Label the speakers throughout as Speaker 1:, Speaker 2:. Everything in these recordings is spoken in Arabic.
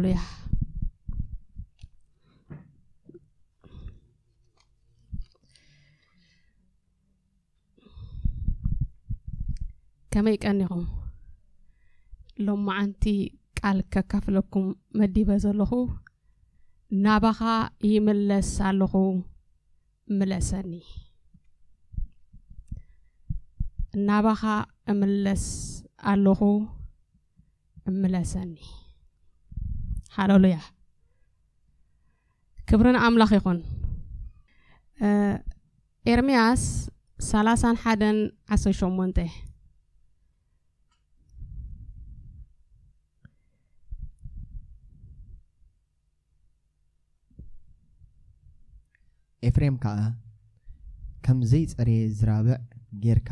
Speaker 1: صالح ከመይ ቀኒኹም ሎም መዓንቲ ቃል ከካፍለኩም መዲበ ዘለኹ ናባኻ ይምለስ ኣለኹ ምለሰኒ ናባኻ እምለስ ኣለኹ እምለሰኒ ሃሌሉያ ክብርን ኣምላኽ ይኹን ኤርምያስ 31 18
Speaker 2: ኤፍሬም ከዓ ከምዘይፀረየ ዝራብዕ ጌርካ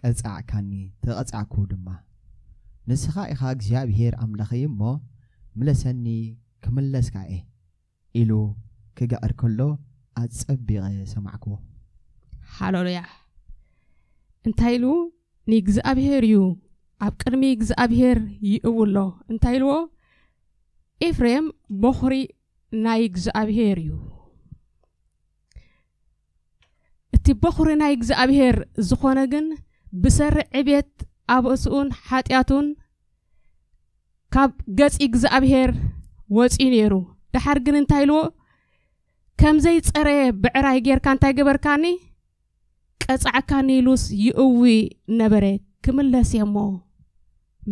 Speaker 2: ቀጻዕካኒ ተቐጻዕኩ ድማ ንስኻ ኢኻ እግዚኣብሔር ኣምላኸይ እሞ ምለሰኒ ክምለስካ እየ ኢሉ ክገዕር ከሎ ኣጸቢቐ ሰማዕክዎ።
Speaker 1: ሃሌሉያ እንታይ ኢሉ? ንእግዚኣብሔር እዩ። ኣብ ቅድሚ እግዚኣብሔር ይእውሎ። እንታይ ኢልዎ? ኤፍሬም በኹሪ ናይ እግዚኣብሔር እዩ። እቲ በኹሪ ናይ እግዚኣብሔር ዝኾነ ግን ብሰርዕ ዕቤት ኣብእስኡን ሓጢኣቱን ካብ ገፂ እግዚኣብሔር ወፂኡ ነይሩ። ድሓር ግን እንታይ ኢልዎ? ከምዘይ ፀረየ ብዕራይ ጌርካ እንታይ ገበርካኒ? ቀጻዕካኒ ኢሉስ ይእዊ ነበረ። ክምለስ እየ እሞ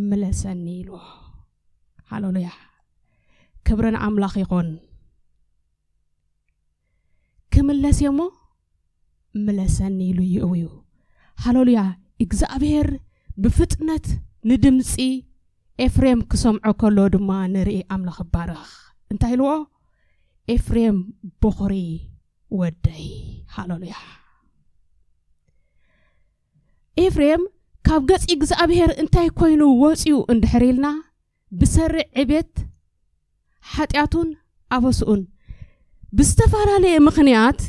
Speaker 1: ምለሰኒ ኢልዎ ሃሌሉያ! ክብርን ኣምላኽ ይኹን። ክምለስ እየ እሞ ምለሰኒ ኢሉ ይእውዩ። ሃሌሉያ! እግዚኣብሔር ብፍጥነት ንድምፂ ኤፍሬም ክሰምዖ ከሎ ድማ ንርኢ ኣምላኽ ባርኽ እንታይ ኢልዎ ኤፍሬም በኹሪ ወደይ ሃለሉያ ኤፍሬም ካብ ገፂ እግዚኣብሔር እንታይ ኮይኑ ወፂኡ እንድሕር ኢልና ብሰርዕ ዕቤት ሓጢኣቱን ኣበስኡን ብዝተፈላለየ ምኽንያት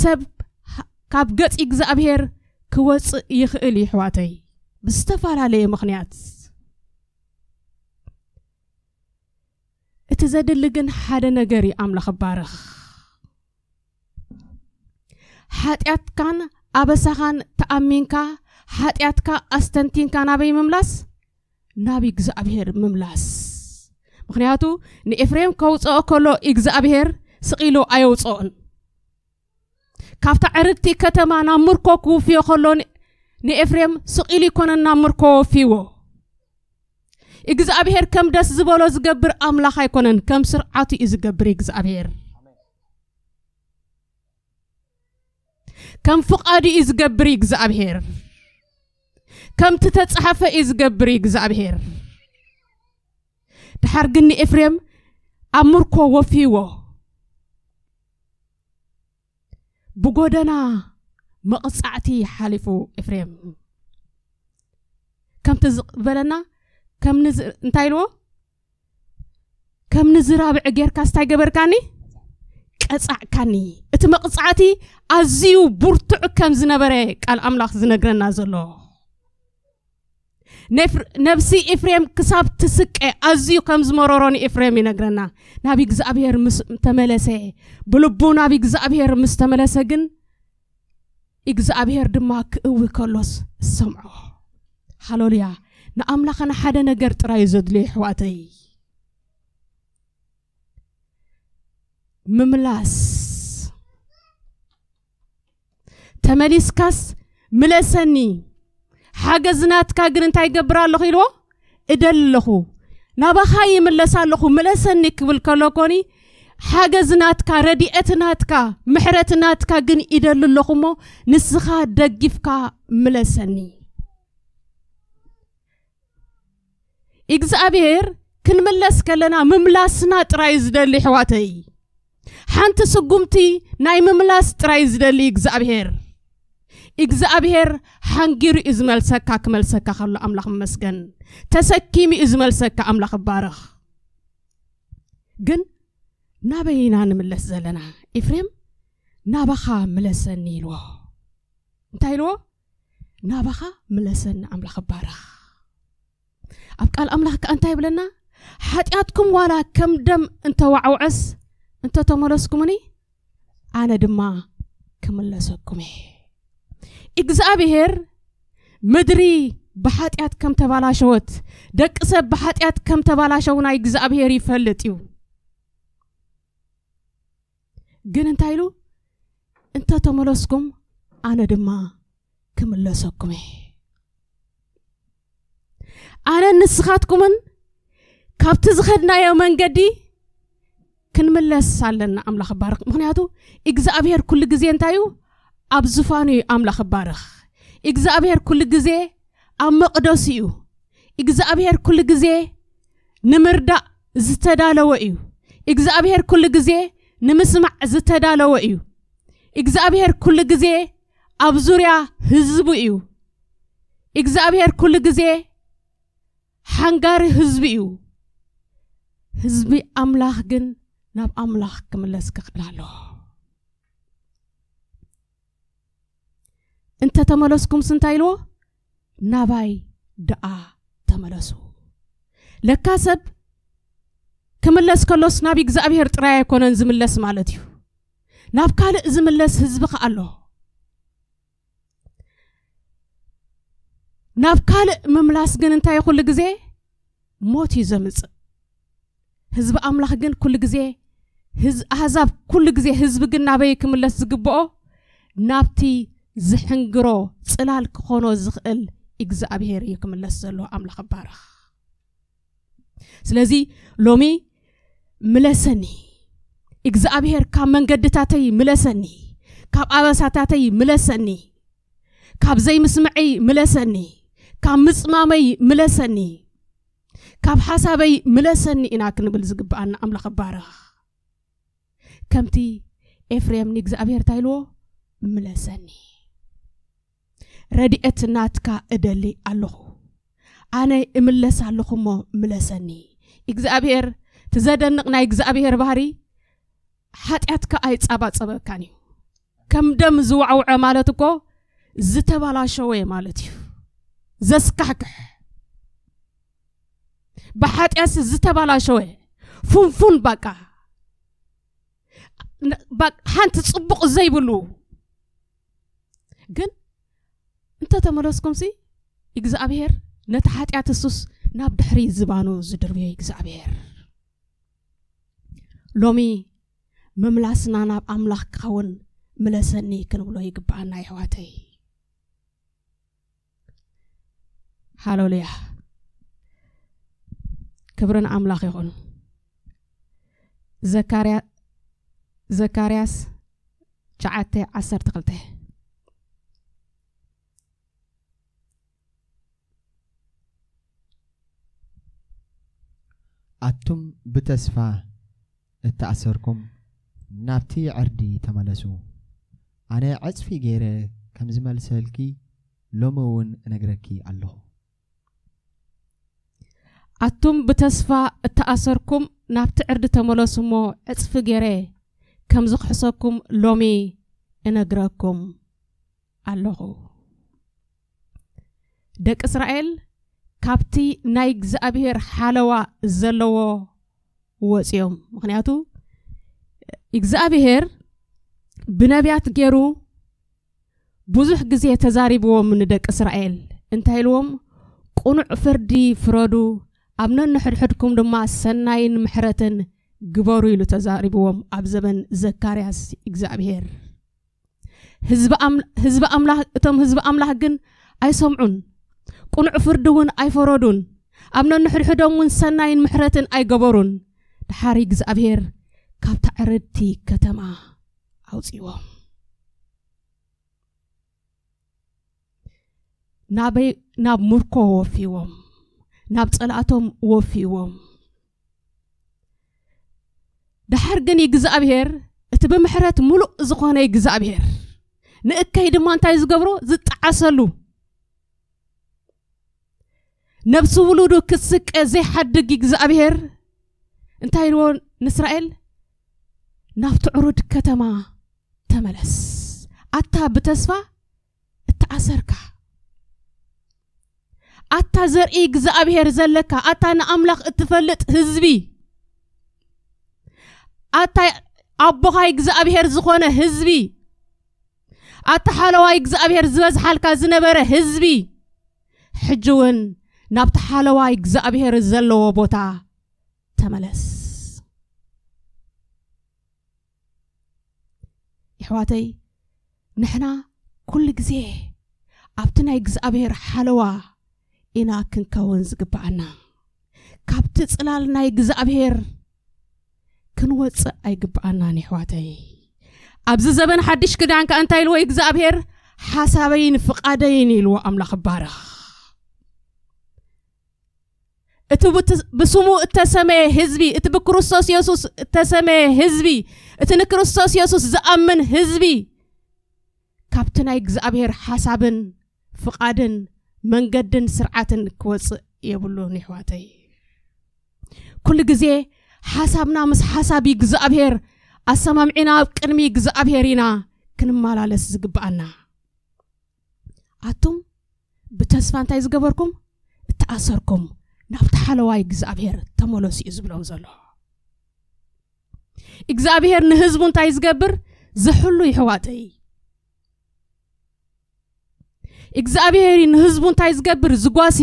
Speaker 1: ሰብ ካብ ገፂ እግዚኣብሔር ክወፅእ ይኽእል እዩ ኣሕዋተይ ብዝተፈላለየ ምኽንያት እቲ ዘድልግን ሓደ ነገር እዩ ኣምላኽ ባርኽ ሓጢኣትካን ኣበሳኻን ተኣሚንካ ሓጢኣትካ ኣስተንቲንካ ናበይ ምምላስ ናብ እግዚኣብሔር ምምላስ ምክንያቱ ንኤፍሬም ከውፅኦ ከሎ እግዚኣብሔር ስቂሉ ኣየውፅኦን ካብታ ዕርግቲ ከተማ ናብ ምርኮ ክውፍዮ ከሎ ንኤፍሬም ስቂሉ ይኮነን ናብ ምርኮ ወፊዎ እግዚኣብሔር ከም ደስ ዝበሎ ዝገብር ኣምላኽ ኣይኮነን ከም ስርዓቱ እዩ ዝገብር እግዚኣብሔር ከም ፍቓዱ እዩ ዝገብር እግዚኣብሔር ከምቲ ተጻሓፈ እዩ ዝገብር እግዚኣብሔር ድሓር ግን ንኤፍሬም ኣብ ምርኮ ወፊዎ ብጎደና መቕጻዕቲ ሓሊፉ ኤፍሬም ከምቲ ዝበለና ከምንዝ እንታይ ኢልዎ ከም ንዝራብዕ ጌርካ ስታይ ገበርካኒ ቀጻዕካኒ እቲ መቕጻዕቲ ኣዝዩ ብርቱዕ ከም ዝነበረ ቃል ኣምላኽ ዝነግረና ዘሎ ነብሲ ኤፍሬም ክሳብ ትስቀ ኣዝዩ ከም ዝመረሮኒ ኤፍሬም ይነግረና ናብ እግዚኣብሔር ምስ ተመለሰ ብልቡ ናብ እግዚኣብሔር ምስ ተመለሰ ግን እግዚኣብሔር ድማ ክእዊ ከሎስ ሰምዖ ሃሌሉያ ንኣምላኽና ሓደ ነገር ጥራይ ዘድልዮ ኣሕዋተይ ምምላስ ተመሊስካስ ምለሰኒ ሓገዝ ናትካ ግን እንታይ ይገብር ኣለኹ ኢልዎ እደል ኣለኹ ናባኻ ይምለስ ኣለኹ ምለሰኒ ክብል ከሎ ኮኒ ሓገዝ ናትካ ረድኤት ናትካ ምሕረት ናትካ ግን ይደሊ ኣለኹ እሞ ንስኻ ደጊፍካ ምለሰኒ እግዚኣብሔር ክንምለስ ከለና ምምላስና ጥራይ ዝደሊ ኣሕዋተይ ሓንቲ ስጉምቲ ናይ ምምላስ ጥራይ ዝደሊ እግዚኣብሔር እግዚኣብሔር ሓንጊሩ እዩ ዝመልሰካ ክመልሰካ ከሎ ኣምላኽ መስገን ተሰኪሙ እዩ ዝመልሰካ ኣምላኽ ባርኽ ግን ናበይና ንምለስ ዘለና ኤፍሬም ናባኻ ምለሰኒ ኢልዎ እንታይ ኢልዎ ናባኻ ምለሰኒ ኣምላኽ ባርኽ ኣብ ቃል ኣምላኽ ከዓ እንታይ ይብለና ሓጢኣትኩም ዋላ ከም ደም እንተዋዓውዐስ እንተተመለስኩምኒ ኣነ ድማ ክምለሰኩም እየ እግዚኣብሔር ምድሪ ብኃጢአት ከም ተባላሸወት ደቂ ሰብ ብኃጢአት ከም ተባላሸው ናይ እግዚኣብሔር ይፈልጥ እዩ ግን እንታይ ኢሉ እንተተመለስኩም ኣነ ድማ ክምለሰኩም እየ ኣነ ንስኻትኩምን ካብቲ ዝኸድናዮ መንገዲ ክንምለስ ኣለና ኣምላኽ ባርኽ ምክንያቱ እግዚኣብሄር ኩሉ ግዜ እንታይ እዩ ኣብ ዝፋኑ እዩ ኣምላኽ ባርኽ እግዚኣብሄር ኩሉ ግዜ ኣብ መቕደስ እዩ እግዚኣብሄር ኩሉ ግዜ ንምርዳእ ዝተዳለወ እዩ እግዚኣብሄር ኩሉ ግዜ ንምስማዕ ዝተዳለወ እዩ እግዚኣብሄር ኩሉ ግዜ ኣብ ዙርያ ህዝቡ እዩ እግዚኣብሄር ኩሉ ግዜ ሓንጋሪ ህዝቢ እዩ ህዝቢ ኣምላኽ ግን ናብ ኣምላኽ ክምለስ ክኽእል ኣለዎ እንተተመለስኩምስ እንታይ ኢልዎ ናባይ ደኣ ተመለሱ ለካ ሰብ ክምለስ ከሎስ ናብ እግዚኣብሔር ጥራይ ኣይኮነን ዝምለስ ማለት እዩ ናብ ካልእ ዝምለስ ህዝቢ ኸ ኣሎ ናብ ካልእ ምምላስ ግን እንታይ ኩሉ ግዜ ሞት እዩ ዘምፅእ ህዝቢ ኣምላኽ ግን ኩሉ ግዜ ኣህዛብ ኩሉ ግዜ ህዝቢ ግን ናበይ ክምለስ ዝግብኦ ናብቲ ዝሕንግሮ ፅላል ክኾኖ ዝኽእል እግዚኣብሄር እዩ ክምለስ ዘሎ ኣምላኽ ባረኽ ስለዚ ሎሚ ምለሰኒ እግዚኣብሄር ካብ መንገድታተይ ምለሰኒ ካብ ኣበሳታተይ ምለሰኒ ካብ ዘይምስምዐይ ምለሰኒ ካብ ምፅማመይ ምለሰኒ ካብ ሓሳበይ ምለሰኒ ኢና ክንብል ዝግብኣና ኣምላኽ ባርኽ ከምቲ ኤፍሬም ንእግዚኣብሔር እንታይ ምለሰኒ። ረድኤት ናትካ እደሊ ኣለኹ። ኣነ እምለስ ኣለኹ እሞ ምለሰኒ። እግዚኣብሔር ትዘደንቕ ናይ እግዚኣብሔር ባህሪ ሓጢኣትካ ኣይፃባፀበካን እዩ። ከም ደም ዝዋዕውዐ ማለት እኮ ዝተባላሸወ ማለት እዩ ዘስካሕክሕ። ብሓጢኣስ ዝተባላሸወ ፉንፉን ባቃ ሓንቲ ፅቡቕ ዘይብሉ። ግን እንተተመለስኩም ሲ እግዚኣብሔር ነቲ ሓጢኣት እሱስ ናብ ድሕሪ ዝባኑ ዝድርብዮ እግዚኣብሔር ሎሚ ምምላስና ናብ ኣምላኽ ክኸውን ምለሰኒ ክንብሎ ይግባአና ይሕዋተይ ሃሌሉያ። ክብርን ኣምላኽ ይኹን ዘካርያስ ሸዓተ ዓሰርተ ክልተ።
Speaker 2: ኣቱም ብተስፋ እተኣሰርኩም ናብቲ ዕርዲ ተመለሱ። ኣነ ዕፅፊ ገይረ ከም ዝመልሰልኪ ሎሚ እውን እነግረኪ ኣለኹ
Speaker 1: ኣቱም ብተስፋ እተኣሰርኩም ናብቲ ዕርዲ ተመለሱ እሞ ዕፅፊ ገይረ ከም ዝክሕሰኩም ሎሚ እነግረኩም ኣለኹ ደቂ እስራኤል ካብቲ ናይ እግዚኣብሔር ሓለዋ ዘለዎ ወፂኦም ምክንያቱ እግዚኣብሔር ብነቢያት ገይሩ ብዙሕ ግዜ ተዛሪብዎም ንደቂ እስራኤል እንታይ ኢልዎም ቁኑዕ ፍርዲ ፍረዱ ኣብ ነንሕድሕድኩም ድማ ሰናይን ምሕረትን ግበሩ ኢሉ ተዛሪብዎም ኣብ ዘመን ዘካርያስ እግዚኣብሄር እቶም ህዝቢ ኣምላኽ ግን ኣይሰምዑን ቁኑዕ ፍርዲ እውን ኣይፈረዱን ኣብ ነንሕድሕዶም እውን ሰናይን ምሕረትን ኣይገበሩን ድሓሪ እግዚኣብሄር ካብቲ ዕርድቲ ከተማ ኣውፂዎም ናበይ ናብ ምርኮ ወፊዎም ናብ ጸላእቶም ወፊዎም ድሓር ግን ይግዛኣብሔር እቲ ብምሕረት ሙሉእ ዝኾነ ይግዛኣብሔር ንእከይ ድማ እንታይ ዝገብሮ ዝጠዓሰሉ ነብሲ ውሉዱ ክስቀ ዘይሓድግ ይግዛኣብሔር እንታይ ኢልዎ ንእስራኤል ናብቲ ዕሩድ ከተማ ተመለስ ኣታ ብተስፋ እተኣሰርካ ኣታ ዘርኢ እግዚኣብሔር ዘለካ ኣታ ንኣምላኽ እትፈልጥ ህዝቢ ኣታ ኣቦኻይ እግዚኣብሔር ዝኾነ ህዝቢ ኣታ ሓለዋይ እግዚኣብሔር ዝበዝሓልካ ዝነበረ ህዝቢ ሕጂ እውን ናብቲ ሓለዋይ እግዚኣብሔር ዘለዎ ቦታ ተመለስ ኣሕዋተይ ንሕና ኩሉ ግዜ ኣብቲ ናይ እግዚኣብሔር ሓለዋ ኢና ክንከውን ዝግባአና ካብቲ ፅላል ናይ እግዚኣብሄር ክንወፅእ ኣይግባኣናን ኣሕዋተይ ኣብዚ ዘበን ሓድሽ ክዳን ከ እንታይ ኢልዎ እግዚኣብሄር ሓሳበይን ፍቓደይን ኢልዎ ኣምላኽ ባረኽ እቲ ብስሙ እተሰመየ ህዝቢ እቲ ብክርስቶስ የሱስ እተሰመየ ህዝቢ እቲ ንክርስቶስ የሱስ ዝኣምን ህዝቢ ካብቲ ናይ እግዚኣብሔር ሓሳብን ፍቓድን መንገድን ስርዓትን ክወፅእ የብሉን ኣሕዋተይ ኩሉ ግዜ ሓሳብና ምስ ሓሳቢ እግዚኣብሔር ኣሰማምዒና ኣብ ቅድሚ እግዚኣብሔር ኢና ክንመላለስ ዝግባአና። ኣቱም ብተስፋ እንታይ ዝገበርኩም? እተኣሰርኩም ናብቲ ሓለዋይ እግዚኣብሔር ተመለሱ እዩ ዝብሎም ዘሎ። እግዚኣብሔር ንህዝቡ እንታይ ዝገብር? ዝሕሉ ይሕዋተይ እግዚኣብሔር እዩ ንህዝቡ እንታይ ዝገብር ዝጓሲ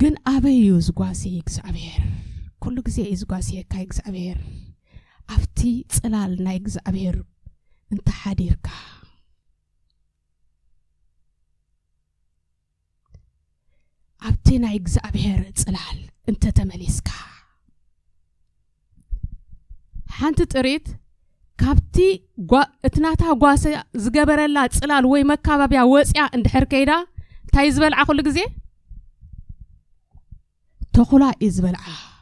Speaker 1: ግን ኣበይ እዩ ዝጓሲ እግዚኣብሔር ኩሉ ግዜ እዩ ዝጓሲየካ እግዚኣብሔር ኣብቲ ፅላል ናይ እግዚኣብሔር እንተሓዲርካ ኣብቲ ናይ እግዚኣብሔር ፅላል እንተተመሊስካ ሓንቲ ጥሪት كابتي غو... اتناتها غواسة زغبر الله تسلال وي مكة بابيا واسيا اند حركي دا تا يزبل عقل لقزي تقولا يزبل عه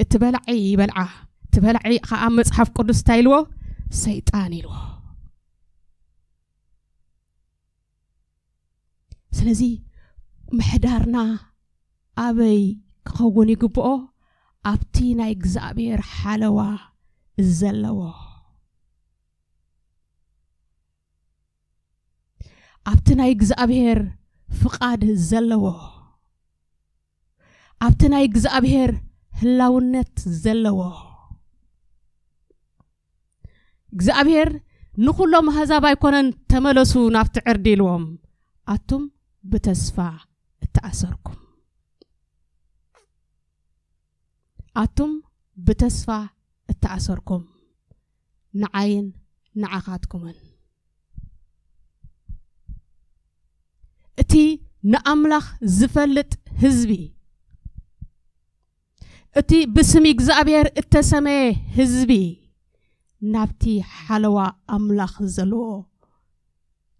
Speaker 1: اتبلعي يبلع تبلعي خا امس حف قدس تايلو سيطاني لو سلازي محدارنا ابي كخوني قبؤو ኣብቲ ናይ እግዚኣብሔር ሓለዋ ዘለዎ ኣብቲ ናይ እግዚኣብሔር ፍቓድ ዘለዎ ኣብቲ ናይ እግዚኣብሔር ህላውነት ዘለዎ እግዚኣብሔር ንኹሎም ኣህዛብ ኣይኮነን ተመለሱ ናብቲ ዕርዲ ኢልዎም ኣቱም ብተስፋ እተኣሰርኩም ኣቱም ብተስፋ እተኣሰርኩም ንዓይን ንዓኻትኩምን እቲ ንኣምላኽ ዝፈልጥ ህዝቢ እቲ ብስሚ እግዚኣብሔር እተሰመየ ህዝቢ ናብቲ ሓለዋ ኣምላኽ ዘለዎ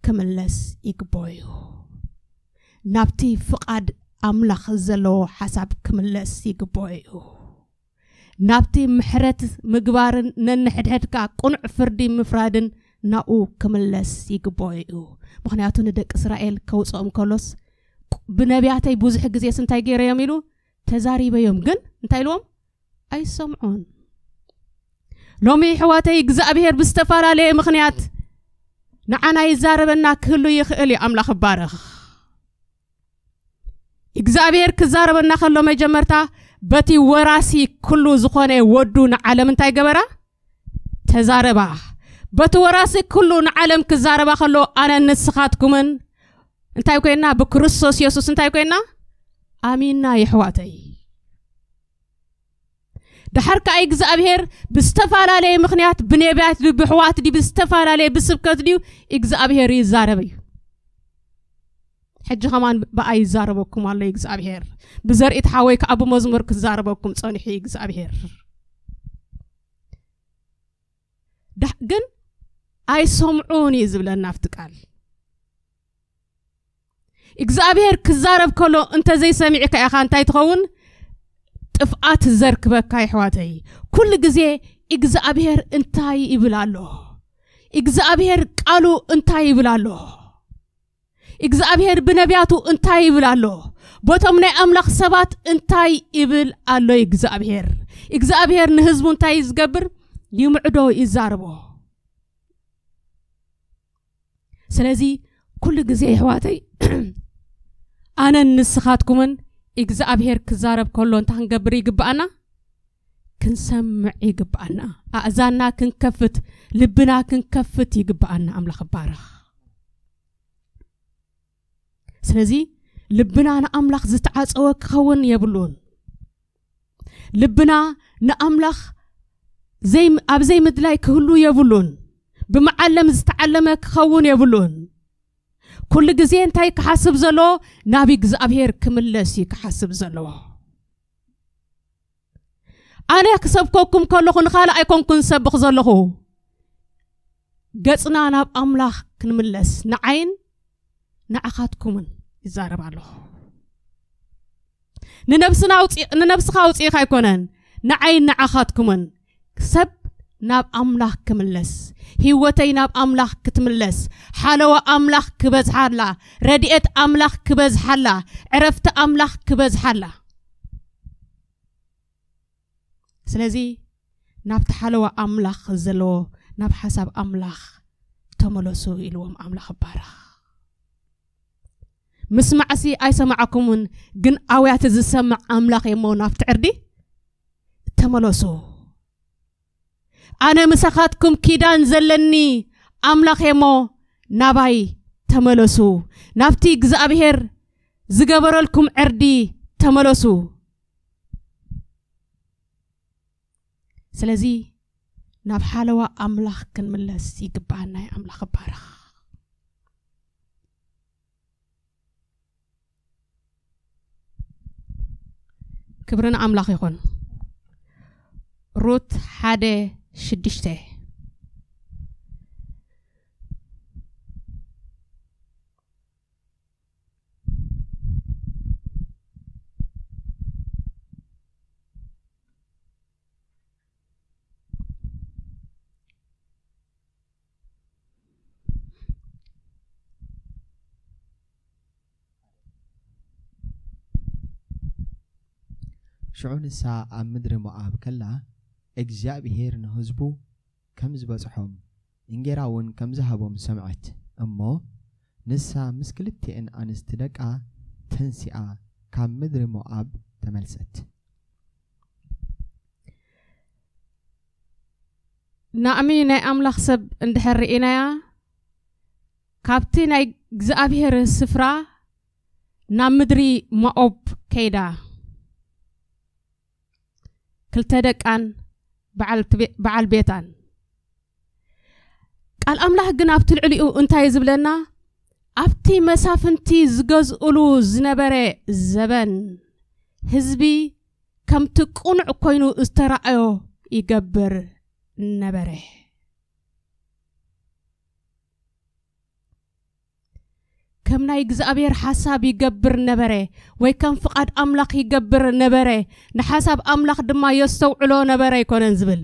Speaker 1: ክምለስ ይግብኦ እዩ ናብቲ ፍቓድ ኣምላኽ ዘለዎ ሓሳብ ክምለስ ይግብኦ እዩ ናብቲ ምሕረት ምግባርን ነንሕድሕድካ ቁኑዕ ፍርዲ ምፍራድን ናብኡ ክምለስ ይግብኦ እዩ ምክንያቱ ንደቂ እስራኤል ከውፅኦም ከሎስ ብነቢያተይ ብዙሕ ግዜስ እንታይ ገይረዮም ኢሉ ተዛሪበዮም ግን እንታይ ኢልዎም ኣይሰምዖን ሎሚ ኣሕዋተይ እግዚኣብሔር ብዝተፈላለየ ምክንያት ንዓና ይዛረበና ክህሉ ይኽእል እዩ ኣምላኽ ባረኽ እግዚኣብሔር ክዛረበና ከሎ መጀመርታ በቲ ወራሲ ኩሉ ዝኾነ ወዱ ንዓለም እንታይ ገበራ ተዛረባ በቲ ወራሲ ኩሉ ንዓለም ክዛረባ ከሎ ኣነ ንስኻትኩምን እንታይ ኮይና ብክርስቶስ ኢየሱስ እንታይ ኮይና ኣሚንና ይሕዋተይ ድሓር ከዓ እግዚኣብሔር ብዝተፈላለየ ምክንያት ብነቢያት ብሕዋት ድዩ ብዝተፈላለየ ብስብከት ድዩ እግዚኣብሔር ይዛረብ እዩ ሕጂ ኸማን ብኣይ ይዛረበኩም ኣለይ እግዚኣብሔር ብዘርኢ ተሓወይ ከዓ ብመዝሙር ክዛረበኩም ፀኒሑ እግዚኣብሔር ግን ኣይሰምዑን እዩ ዝብለና ኣብቲ ቃል እግዚኣብሔር ክዛረብ ከሎ እንተዘይሰሚዕካ ኢኻ እንታይ ትኸውን ጥፍኣት ዘርክበካ ይሕዋተይ ኩሉ ግዜ እግዚኣብሔር እንታይ ይብል ኣሎ እግዚኣብሔር ቃሉ እንታይ ይብል ኣሎ እግዚኣብሔር ብነቢያቱ እንታይ ይብል ኣሎ ቦቶም ናይ ኣምላኽ ሰባት እንታይ ይብል ኣሎ እግዚኣብሔር እግዚኣብሔር ንህዝቡ እንታይ ዝገብር ይምዕዶ ይዛርቦ ስለዚ ኩሉ ግዜ ኣሕዋተይ ኣነ ንስኻትኩምን እግዚኣብሔር ክዛረብ ከሎ እንታይ ክንገብር ይግባአና ክንሰምዕ ይግባአና ኣእዛና ክንከፍት ልብና ክንከፍት ይግባአና ኣምላኽ ባርኽ سلزي لبنا نأملخ زت عز أوكخون يبلون لبنا نأملخ زي أب زي مدلاي كهلو يبلون بمعلم زت علمك خون يبلون كل جزئين تاي كحسب زلو نبي جز أبهر كمل لسي كحسب زلو أنا كسب كوكم كلهن خال أيكون كن سبق زلو جزنا أنا أملخ كنملس نعين نأخذكمن ይዛረብ ኣለኹ ንነብስኻ ውፅኢኻ ኣይኮነን ንዓይን ንዓኻትኩምን ሰብ ናብ ኣምላኽ ክምለስ ህወተይ ናብ ኣምላኽ ክትምለስ ሓለዋ ኣምላኽ ክበዝሓላ ረድኤት ኣምላኽ ክበዝሓላ ዕረፍቲ ኣምላኽ ክበዝሓላ ስለዚ ናብቲ ሓለዋ ኣምላኽ ዘለዎ ናብ ሓሳብ ኣምላኽ ተመለሱ ኢልዎም ኣምላኽ ይባረኽ ምስማዕሲ ኣይሰማዓኩምን ግን ኣውያተ ዝሰምዕ ኣምላኽ የሞ ናብቲ ዕርዲ ተመለሱ ኣነ ምሳኻትኩም ኪዳን ዘለኒ ኣምላኽ የሞ ናባይ ተመለሱ ናብቲ እግዚኣብሔር ዝገበረልኩም ዕርዲ ተመለሱ ስለዚ ናብ ሓለዋ ኣምላኽ ክንምለስ ይግባአናይ ኣምላኽ ባረኽ ክብርን ኣምላኽ ይኹን ሩት ሓደ ሽድሽተ
Speaker 2: ሽዑንሳ ኣብ ምድሪ ሞኣብ ከላ እግዚኣብሔር ንህዝቡ ከም ዝበጽሖም እንጌራ እውን ከም ዝሃቦም ሰምዐት እሞ ንሳ ምስ ክልቲአን ኣንስቲ ደቃ ተንሲኣ ካብ ምድሪ ሞኣብ ተመልሰት
Speaker 1: ናእሚ ናይ ኣምላኽ ሰብ እንድሕር ርኢናያ ካብቲ ናይ እግዚኣብሔር ስፍራ ናብ ምድሪ ሞኦብ ከይዳ ክልተ ደቃን በዓል ቤታን ቃል ኣምላኽ ግን ኣብቲ ልዕሊኡ እንታይ ዝብለና ኣብቲ መሳፍንቲ ዝገዝእሉ ዝነበረ ዘበን ህዝቢ ከምቲ ቁኑዕ ኮይኑ ዝተረኣዮ ይገብር ነበረ ከም ናይ እግዚኣብሔር ሓሳብ ይገብር ነበረ ወይ ከም ፍቓድ ኣምላኽ ይገብር ነበረ ንሓሳብ ኣምላኽ ድማ የስተውዕሎ ነበረ ኣይኮነን ዝብል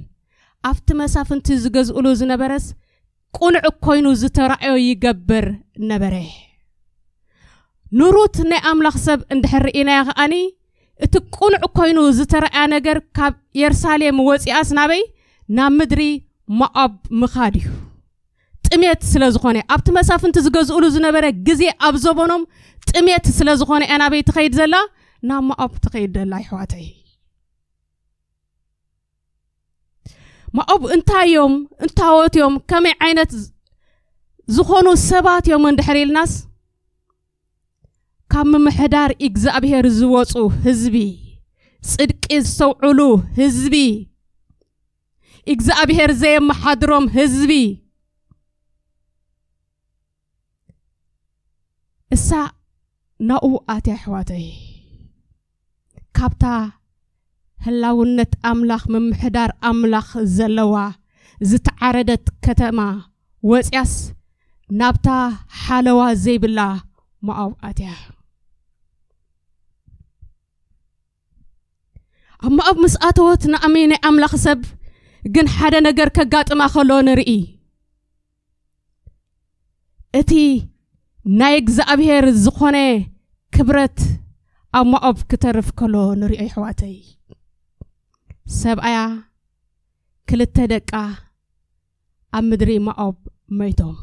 Speaker 1: ኣብቲ መሳፍንቲ ዝገዝእሉ ዝነበረስ ቁኑዕ ኮይኑ ዝተረእዮ ይገብር ነበረ ንሩት ናይ ኣምላኽ ሰብ እንድሕር ርኢናያ ከኣኒ እቲ ቁኑዕ ኮይኑ ዝተረእያ ነገር ካብ የሩሳሌም ወፂኣስ ናበይ ናብ ምድሪ መኣብ ምኻድ እዩ ጥሜት ስለ ዝኾነ ኣብቲ መሳፍንቲ ዝገዝእሉ ዝነበረ ግዜ ኣብ ዘበኖም ጥሜት ስለ ዝኾነ አና በይ ትኸይድ ዘላ ናብ ማኣብ ትኸይድ ደላ ኣሕዋተይ ማኣብ እንታዮም እንታወትዮም ከመይ ዓይነት ዝኾኑ ሰባት እዮም እንድሕር ኢልናስ ካብ ምምሕዳር እግዚኣብሔር ዝወፁ ህዝቢ ጽድቂ ዝሰውዕሉ ህዝቢ እግዚኣብሔር ዘየመሓድሮም ህዝቢ إسا نو آتي حواتي كابتا هلاونت أملاخ ممحدار أملاخ زلوا زت عردت كتما وزياس نابتا حالوا زي بالله ما أو آتي أما أب مسأتوت نأميني أملاخ سب جن حدا نجر كجات ما خلون رئي اتي ናይ እግዚኣብሔር ዝኾነ ክብረት ኣብ ሞኣብ ክተርፍ ከሎ ንሪኦ ኣሕዋተይ ሰብኣያ ክልተ ደቃ ኣብ ምድሪ ሞኣብ መይቶም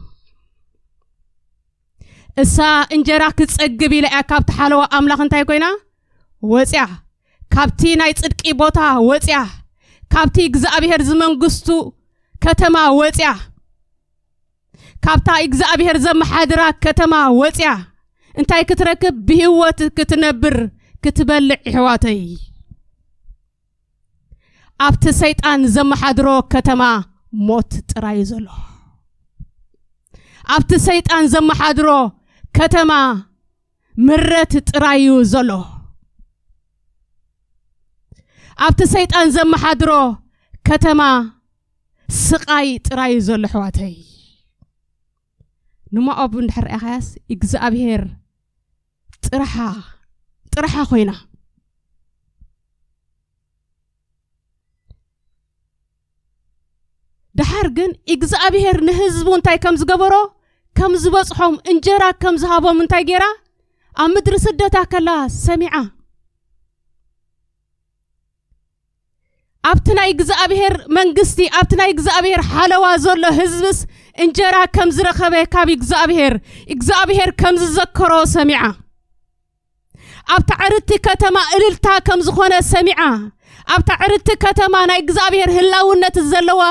Speaker 1: እሳ እንጀራ ክትፀግብ ኢላ እያ ካብቲ ሓለዋ ኣምላኽ እንታይ ኮይና ወፅያ ካብቲ ናይ ፅድቂ ቦታ ወፅያ ካብቲ እግዚኣብሔር ዝመንግስቱ ከተማ ወፅያ ካብታ እግዚኣብሔር ዘመሓድራ ከተማ ወፅያ እንታይ ክትረክብ ብህወት ክትነብር ክትበልዕ ኣሕዋተይ ኣብቲ ሰይጣን ዘመሓድሮ ከተማ ሞት ጥራይ ዘሎ ኣብቲ ሰይጣን ዘመሓድሮ ከተማ ምረት ጥራይ እዩ ዘሎ ኣብቲ ሰይጣን ዘመሓድሮ ከተማ ስቓይ ጥራይ እዩ ዘሎ ኣሕዋተይ ንማኣብ እንድሕር ርአኻያስ እግዚኣብሄር ጥራሓ ጥራሓ ኮይና ድሓር ግን እግዚኣብሄር ንህዝቡ እንታይ ከም ዝገበሮ ከም ዝበፅሖም እንጀራ ከም ዝሃቦም እንታይ ገይራ ኣብ ምድሪ ስደታ ከላ ሰሚዓ ኣብቲ ናይ እግዚኣብሄር መንግስቲ ኣብቲ ናይ እግዚኣብሄር ሓለዋ ዘሎ ህዝብስ እንጀራ ከም ዝረኸበ ካብ እግዚኣብሔር እግዚኣብሔር ከም ዝዘከሮ ሰሚዓ ኣብታ ዕርድቲ ከተማ እልልታ ከም ዝኾነ ሰሚዓ ኣብታ ዕርድቲ ከተማ ናይ እግዚኣብሔር ህላውነት ዘለዋ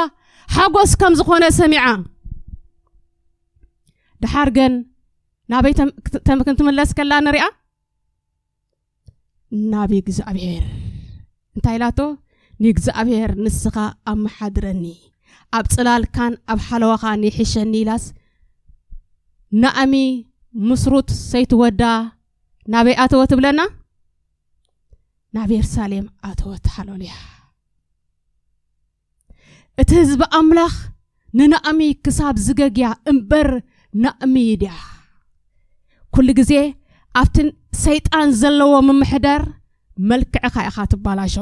Speaker 1: ሓጎስ ከም ዝኾነ ሰሚዓ ድሓር ግን ናበይ ክንትምለስ ከላ ንሪኣ ናብ እግዚኣብሔር እንታይ ኢላቶ ንእግዚኣብሔር ንስኻ ኣመሓድረኒ ኣብ ፅላልካን ኣብ ሓለዋኻን ይሕሸኒ ኢላስ ንኣሚ ምስሩት ሰይትወዳ ናበይ ኣተወ ትብለና ናብ የሩሳሌም ኣተወት ሃለሉያ እቲ ህዝቢ ኣምላኽ ንናእሚ ክሳብ ዝገግያ እምበር ናእሚ ድያ ኩሉ ግዜ ኣብቲ ሰይጣን ዘለዎ ምምሕደር መልክዕካ ኢኻ ትባላሾ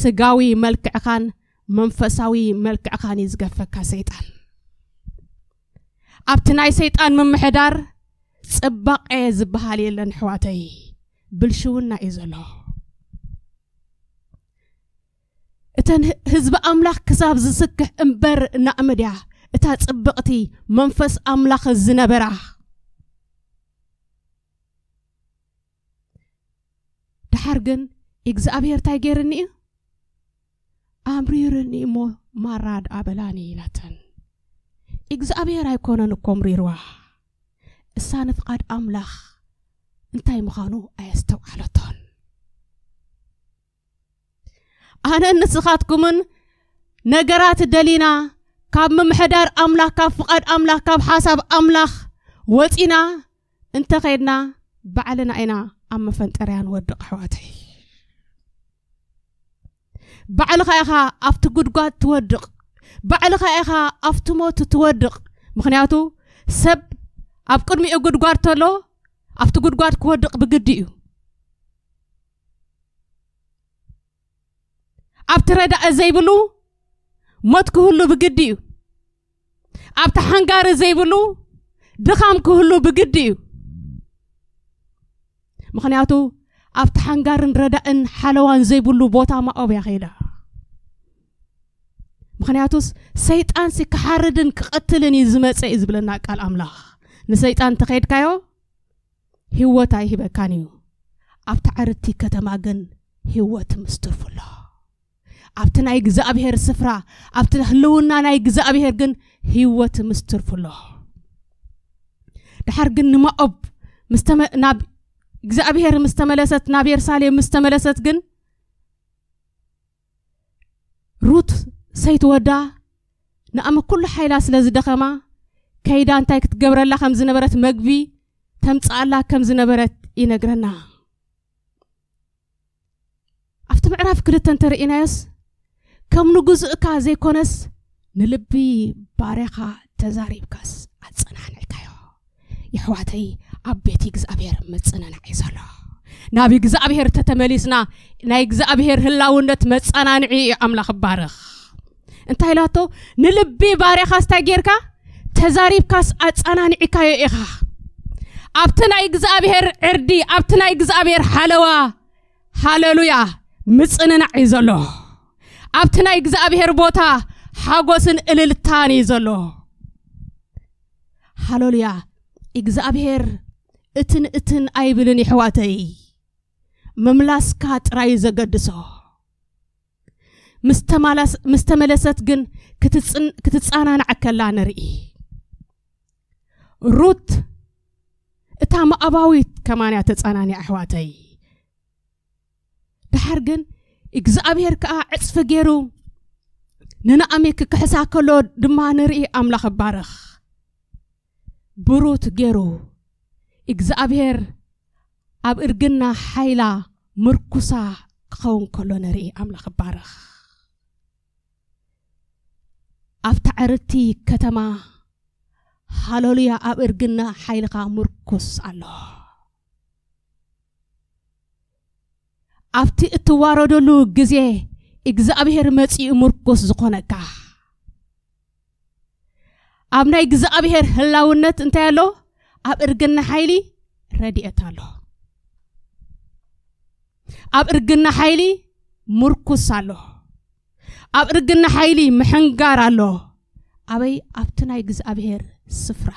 Speaker 1: ስጋዊ መልክዕኻን منفساوي ملك عقاني زقفك سيطان ابتناي سيطان من محدار سباق اي زبهالي اللي نحواتي بلشونا إزلو اتن هزب املاك كساب زسكح امبر نعمديا اتا سباقتي منفس املاك الزنبرا دحرقن اقزابير تايقيرني إيه أمرير نيمو مراد أبلاني لتن إغزابير أيكونن كومريروا إسان فقاد أملاخ إنتاي مخانو أيستو علطن أنا نسخاتكمن نقرات دلينا كاب ممحدار أملاخ كاب فقاد أملاخ كاب حساب أملاخ واتينا إنتا خيدنا بعلنا إنا أما فانتريان ودق حواتي ባዕልኻ ኢኻ ኣብቲ ጉድጓድ ትወድቕ ባዕልኻ ኢኻ ኣብቲ ሞት ትወድቕ ምክንያቱ ሰብ ኣብ ቅድሚኡ ጉድጓድ ተሎ ኣብቲ ጉድጓድ ክወድቕ ብግዲ እዩ ኣብቲ ረዳእ ዘይብሉ ሞት ክህሉ ብግዲ እዩ ኣብቲ ሓንጋሪ ዘይብሉ ድኻም ክህሉ ብግዲ እዩ ምክንያቱ ኣብቲ ሓንጋርን ረዳእን ሓለዋን ዘይብሉ ቦታ ማኦብያ ኸይዳ ምክንያቱስ ሰይጣን ሲ ክሓርድን ክቐትልን እዩ ዝመፀ እዩ ዝብለና ቃል ኣምላኽ ንሰይጣን ተኸይድካዮ ህወት ኣይሂበካን እዩ ኣብቲ ዓርድቲ ከተማ ግን ህወት ምስትርፉ ኣሎ ኣብቲ ናይ እግዚኣብሔር ስፍራ ኣብቲ ህልውና ናይ እግዚኣብሔር ግን ህወት ምስትርፉ ኣሎ ድሓር ግን ንሞኣብ ናብ እግዚኣብሔር ምስ ተመለሰት ናብ የሩሳሌም ምስ ተመለሰት ግን ሩት ሰይትወዳ ንኣመ ኩሉ ሓይላ ስለ ዝደኸማ ከይዳ እንታይ ክትገብረላ ከም ዝነበረት መግቢ ተምፃኣላ ከም ዝነበረት ይነግረና ኣብቲ ምዕራፍ ክልተ እንተርኢናዮስ ከም ንግዝእካ ዘይኮነስ ንልቢ ባርያኻ ተዛሪብካስ ኣፀናንዕካዮ የሕዋተይ ኣብ ቤት እግዚኣብሔር መፅንናዕ እዩ ዘሎ ናብ እግዚኣብሔር ተተመሊስና ናይ እግዚኣብሔር ህላውነት መፀናንዒ እዩ ኣምላኽ ባርኽ እንታይ ኢላቶ ንልቢ ባርያኻ ስታይ ጌርካ ተዛሪብካስ ኣፀናኒዒካዮ ኢኻ። ኣብቲ ናይ እግዚኣብሔር ዕርዲ ኣብቲ ናይ እግዚኣብሔር ሓለዋ ሃለሉያ ምፅንናዕ እዩ ዘሎ። ኣብቲ ናይ እግዚኣብሔር ቦታ ሓጎስን እልልታን እዩ ዘሎ። ሃለሉያ እግዚኣብሔር እትን እትን ኣይብልን ይሕዋተይ። ምምላስካ ጥራይ ዘገድሶ ምስተመለሰት ግን ክትፀናናዕ ከላ ንርኢ ሩት እታ ማእባዊት ከማንያ ተፀናኒዕ ኣሕዋተይ ድሓር ግን እግዚኣብሔር ከዓ ዕፅፊ ገይሩ ንናኣሜክ ክሕሳ ከሎ ድማ ንርኢ ኣምላኽ ባርኽ ብሩት ገይሩ እግዚኣብሔር ኣብ እርግና ሓይላ ምርኩሳ ክኸውን ከሎ ንርኢ ኣምላኽ ባርኽ ኣብቲ ዕርርቲ ከተማ ሃለሉያ ኣብ እርግና ሓይልኻ ምርኩስ ኣሎ ኣብቲ እትዋረደሉ ግዜ እግዚኣብሔር መፂኡ ምርኩስ ዝኾነካ ኣብ ናይ እግዚኣብሔር ህላውነት እንታይ ኣሎ ኣብ እርግና ሓይሊ ረድኤት ኣሎ ኣብ እርግና ሓይሊ ምርኩስ ኣሎ ኣብ ርግና ሓይሊ ምሕንጋር ኣሎ ኣበይ ኣብቲ ናይ እግዚኣብሔር ስፍራ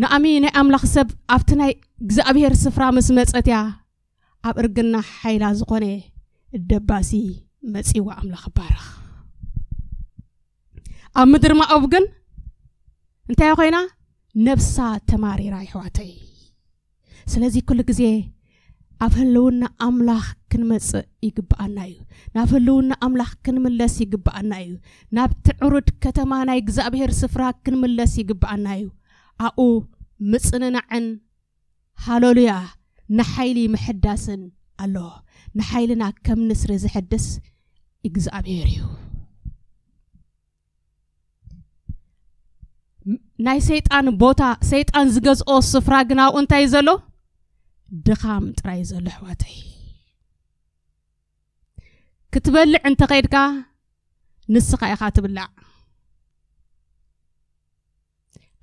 Speaker 1: ንኣሚ ናይ ኣምላኽ ሰብ ኣብቲ ናይ እግዚኣብሔር ስፍራ ምስ መፀት እያ ኣብ እርግና ሓይላ ዝኾነ እደባሲ መፂዋ ኣምላኽ ባረኽ ኣብ ምድሪ ማኦብ ግን እንታይ ኮይና ነብሳ ተማሪራ ይሕዋተይ ስለዚ ኩሉ ግዜ ኣብ ህልውና ኣምላኽ ክንመፅእ ይግብኣና እዩ። ናብ ህልውና ኣምላኽ ክንምለስ ይግብኣና እዩ። ናብቲ ዕሩድ ከተማ ናይ እግዚኣብሔር ስፍራ ክንምለስ ይግብኣና እዩ። ኣብኡ ምፅንናዕን ሃለሉያ ንሓይሊ ምሕዳስን ኣሎ ንሓይልና ከም ንስሪ ዝሕድስ እግዚኣብሔር እዩ። ናይ ሰይጣን ቦታ ሰይጣን ዝገዝኦ ስፍራ ግን ኣብኡ እንታይ ዘሎ? ድኻም ጥራይ ዘሎ ኣሕዋተይ ክትበልዕ እንተ ኸይድካ ንስኻ ኢኻ ትብላዕ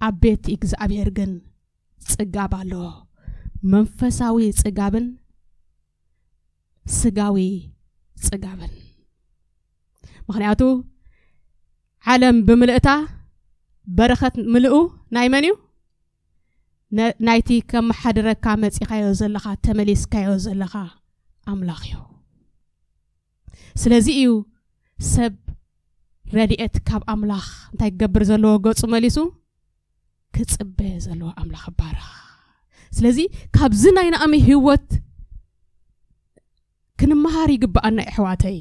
Speaker 1: ኣብ ቤት እግዚኣብሔር ግን ጽጋብ ኣለዎ መንፈሳዊ ጽጋብን ስጋዊ ጽጋብን ምክንያቱ ዓለም ብምልእታ በረኸት ምልኡ ናይ መን እዩ ናይቲ ከመሓድረካ መጺኻዮ ዘለኻ ተመሊስካዮ ዘለኻ ኣምላኽ እዩ ስለዚ እዩ ሰብ ረድኤት ካብ ኣምላኽ እንታይ ክገብር ዘለዎ ገፁ መሊሱ ክፅበ ዘለዎ ኣምላኽ ይባረኽ ስለዚ ካብዚ ናይ ንኣሚ ህወት ክንመሃር ይግብኣና ኣሕዋተይ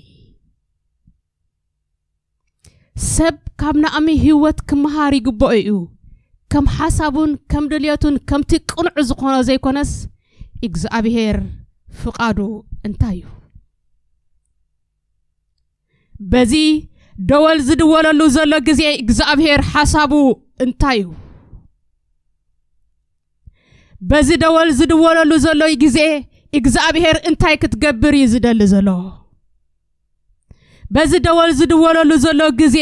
Speaker 1: ሰብ ካብ ንኣሚ ህወት ክመሃር ይግብኦ እዩ ከም ሓሳቡን ከም ድልየቱን ከምቲ ቅኑዕ ዝኾነ ዘይኮነስ እግዚኣብሄር ፍቓዱ እንታይ እዩ በዚ ደወል ዝድወለሉ ዘሎ ግዜ እግዚኣብሔር ሓሳቡ እንታይ እዩ? በዚ ደወል ዝድወለሉ ዘሎ ግዜ እግዚኣብሔር እንታይ ክትገብር እዩ ዝደሊ ዘሎ? በዚ ደወል ዝድወለሉ ዘሎ ግዜ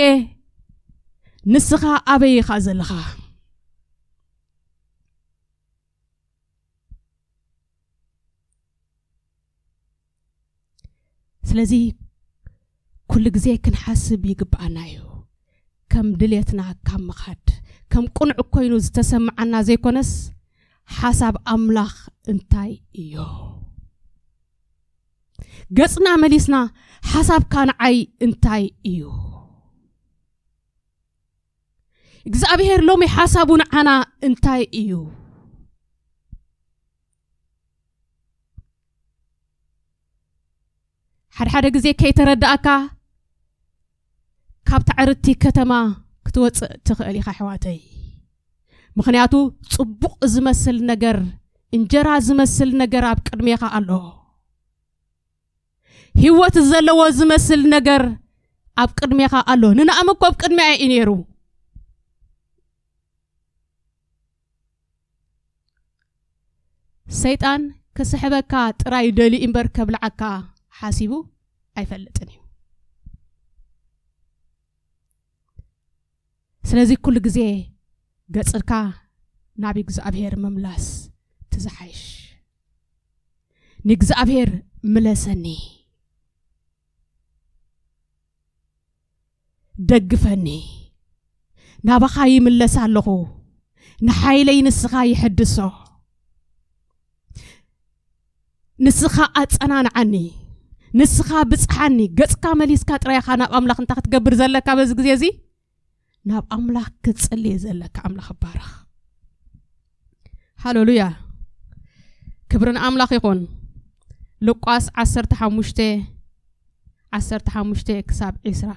Speaker 1: ንስኻ ኣበይ ኢኻ ዘለኻ? ስለዚ ኩሉ ግዜ ክንሓስብ ይግብኣና እዩ ከም ድልየትና ካብ ምኻድ ከም ቁኑዕ ኮይኑ ዝተሰምዓና ዘይኮነስ ሓሳብ ኣምላኽ እንታይ እዩ ገጽና መሊስና ሓሳብካ ንዓይ እንታይ እዩ እግዚኣብሔር ሎሚ ሓሳቡ ንዓና እንታይ እዩ ሓደ ሓደ ግዜ ከይተረዳእካ ካብቲ ዕርድቲ ከተማ ክትወፅእ ትኽእል ኢኻ ኣሕዋተይ ምክንያቱ ፅቡቕ ዝመስል ነገር እንጀራ ዝመስል ነገር ኣብ ቅድሜኻ ኣሎ ህወት ዘለዎ ዝመስል ነገር ኣብ ቅድሜኻ ኣሎ ንንኣመ እኮ ኣብ ቅድሜ እዩ ነይሩ ሰይጣን ክስሕበካ ጥራይ ደልዩ እምበር ከብልዓካ ሓሲቡ ኣይፈልጥን እዩ ስለዚ ኩሉ ግዜ ገፅርካ ናብ እግዚኣብሔር ምምላስ ትዝሓይሽ ንእግዚኣብሔር ምለሰኒ ደግፈኒ ናባኻ ይምለስ ኣለኹ ንሓይለይ ንስኻ ይሕድሶ ንስኻ ኣፀናንዓኒ ንስኻ ብፅሓኒ ገፅካ መሊስካ ጥራይኻ ናብ ኣምላኽ እንታይ ክትገብር ዘለካ በዚ ግዜ እዚ ናብ ኣምላኽ ክጸልየ ዘለካ ኣምላኽ ኣባርኽ ሃሌሉያ ክብርን ኣምላኽ ይኹን ልቋስ 15 15 ክሳብ 20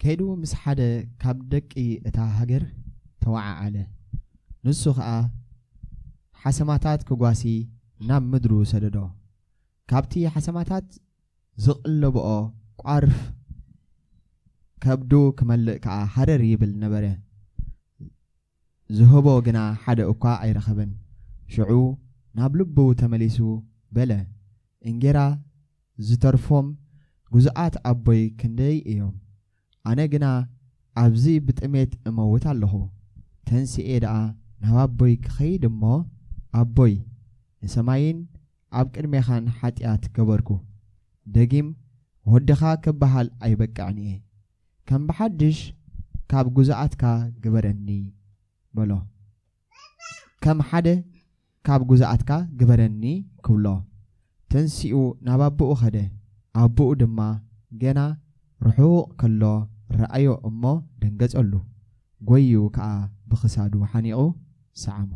Speaker 2: ከይዱ ምስ ሓደ ካብ ደቂ እታ ሃገር ተወዓዓለ ንሱ ከዓ ሓሰማታት ክጓሲ ናብ ምድሩ ሰደዶ። ካብቲ ሓሰማታት ዝቕለብኦ ቋርፍ ከብዱ ክመልእ ከዓ ሃረር ይብል ነበረ። ዝህቦ ግና ሓደ እኳ ኣይረኸበን ሽዑ ናብ ልቡ ተመሊሱ በለ። እንጌራ ዝተርፎም ጉዝኣት ኣቦይ ክንደይ እዮም? ኣነ ግና ኣብዚ ብጥሜት እመውት ኣለኹ። ተንስኤ ደኣ ናብ ኣቦይ ክኸይድ እሞ ኣቦይ ንሰማይን ኣብ ቅድሜኻን ሓጢኣት ገበርኩ። ደጊም ወድኻ ክበሃል ኣይበቃዕኒ። እየ ከም ብሓድሽ ካብ ጉዝኣትካ ግበረኒ በሎ። ከም ሓደ ካብ ጉዝኣትካ ግበረኒ ክብሎ። ተንሲኡ ናብ ኣቦኡ ኸደ። ኣቦኡ ድማ ገና ርሑቕ ከሎ ረኣዮ እሞ ደንገጸሉ። ጐዩ ከዓ ብክሳዱ ሓኒቑ ሰዓሙ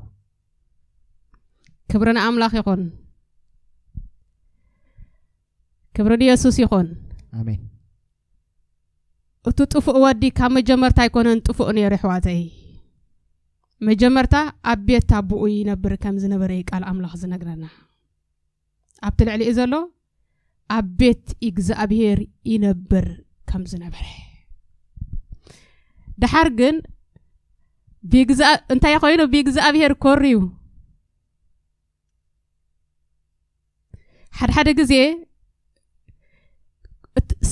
Speaker 1: ክብርና ኣምላኽ ይኹን ክብሪ ንየሱስ ይኹን
Speaker 2: ኣሜን
Speaker 1: እቲ ጥፉእ ወዲ ካብ መጀመርታ ኣይኮነን ጥፉእ ነይሩ ኣሕዋተይ መጀመርታ ኣብ ቤት ኣቦኡ ይነብር ከም ዝነበረ ቃል ኣምላኽ ዝነግረና ኣብቲ ልዕሊኡ ዘሎ ኣብ ቤት እግዚኣብሄር ይነብር ከም ዝነበረ ድሓር ግን እንታይ ኮይኑ ብእግዚኣብሄር ኮርዩ ሓደ ሓደ ግዜ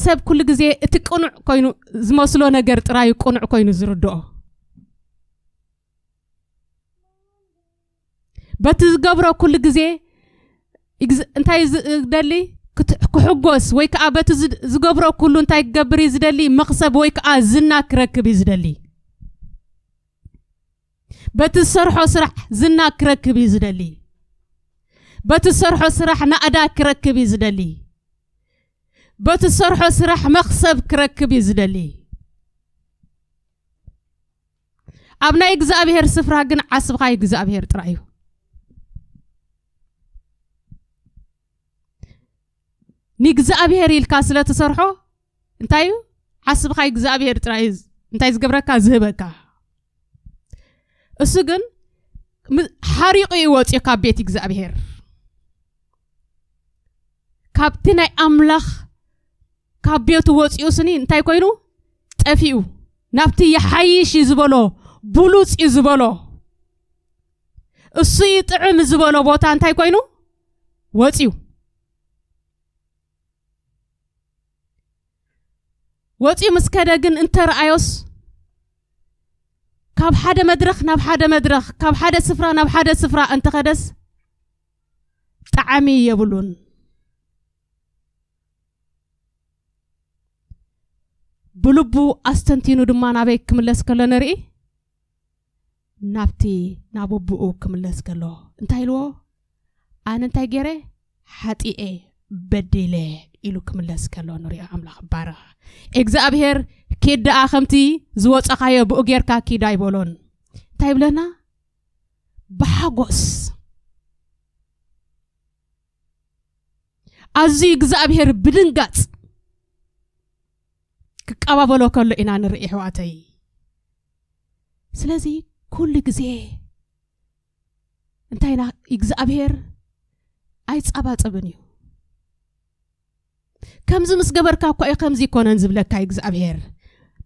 Speaker 1: ሰብ ኩሉ ግዜ እቲ ቅኑዕ ኮይኑ ዝመስሎ ነገር ጥራይ ቅኑዕ ኮይኑ ዝርድኦ በቲ ዝገብሮ ኩሉ ግዜ እንታይ ዝደሊ ክሕጎስ ወይ ከዓ በቲ ዝገብሮ ኩሉ እንታይ ክገብር እዩ ዝደሊ መኽሰብ ወይ ከዓ ዝና ክረክብ እዩ ዝደሊ በቲ ዝሰርሖ ስራሕ ዝና ክረክብ እዩ ዝደሊ بت سرح نأدا كركب يزدلي بت سرح مخصب مخسب كركب يزدلي أبنا إجزاء بهير سفرة جن عصب خاي إجزاء بهير ترأيو نجزاء بهير الكاسلة ትሰርሖ انتايو عصب ሓስብካ إجزاء بهير ترايز انتايز ዝህበካ። እሱ ግን ሓሪቑ እዩ ወፂኡ ካብ ቤት كابتن ناي أملاخ كابيوتو وصيو سنين تاي كوينو تفيو نابتي يحييش يزبولو بولوس يزبولو السي يطعم زبولو بوتان تاي كوينو يو وصيو مسكدغن انتر ايوس كاب حدا مدرخ ناب حدا مدرخ كاب حدا سفرا ناب حدا سفرا انت خدس تعامي يبلون بلون ብልቡ ኣስተንቲኑ ድማ ናበይ ክምለስ ከሎ ንርኢ ናብቲ ናብ ኣቦኡ ክምለስ ከሎ እንታይ ኢልዎ ኣነ እንታይ ገይረ ሓጢኤ በዲለ ኢሉ ክምለስ ከሎ ንሪኦ ኣምላኽ ባረኻ እግዚኣብሄር ኬድ ደኣ ከምቲ ዝወፀኻዮ ብኡ ጌርካ ኪድ ኣይበሎን እንታይ ይብለና ብሓጎስ ኣዝዩ እግዚኣብሄር ብድንጋፅ ክቀባበሎ ከሎ ኢና ንርኢ ኣሕዋተይ ስለዚ ኩሉ ግዜ እንታይ ና እግዚኣብሄር ኣይፀባፅብን እዩ። ከምዚ ምስ ገበርካ እኳ እዩ ከምዚ ይኮነን ዝብለካ እግዚኣብሄር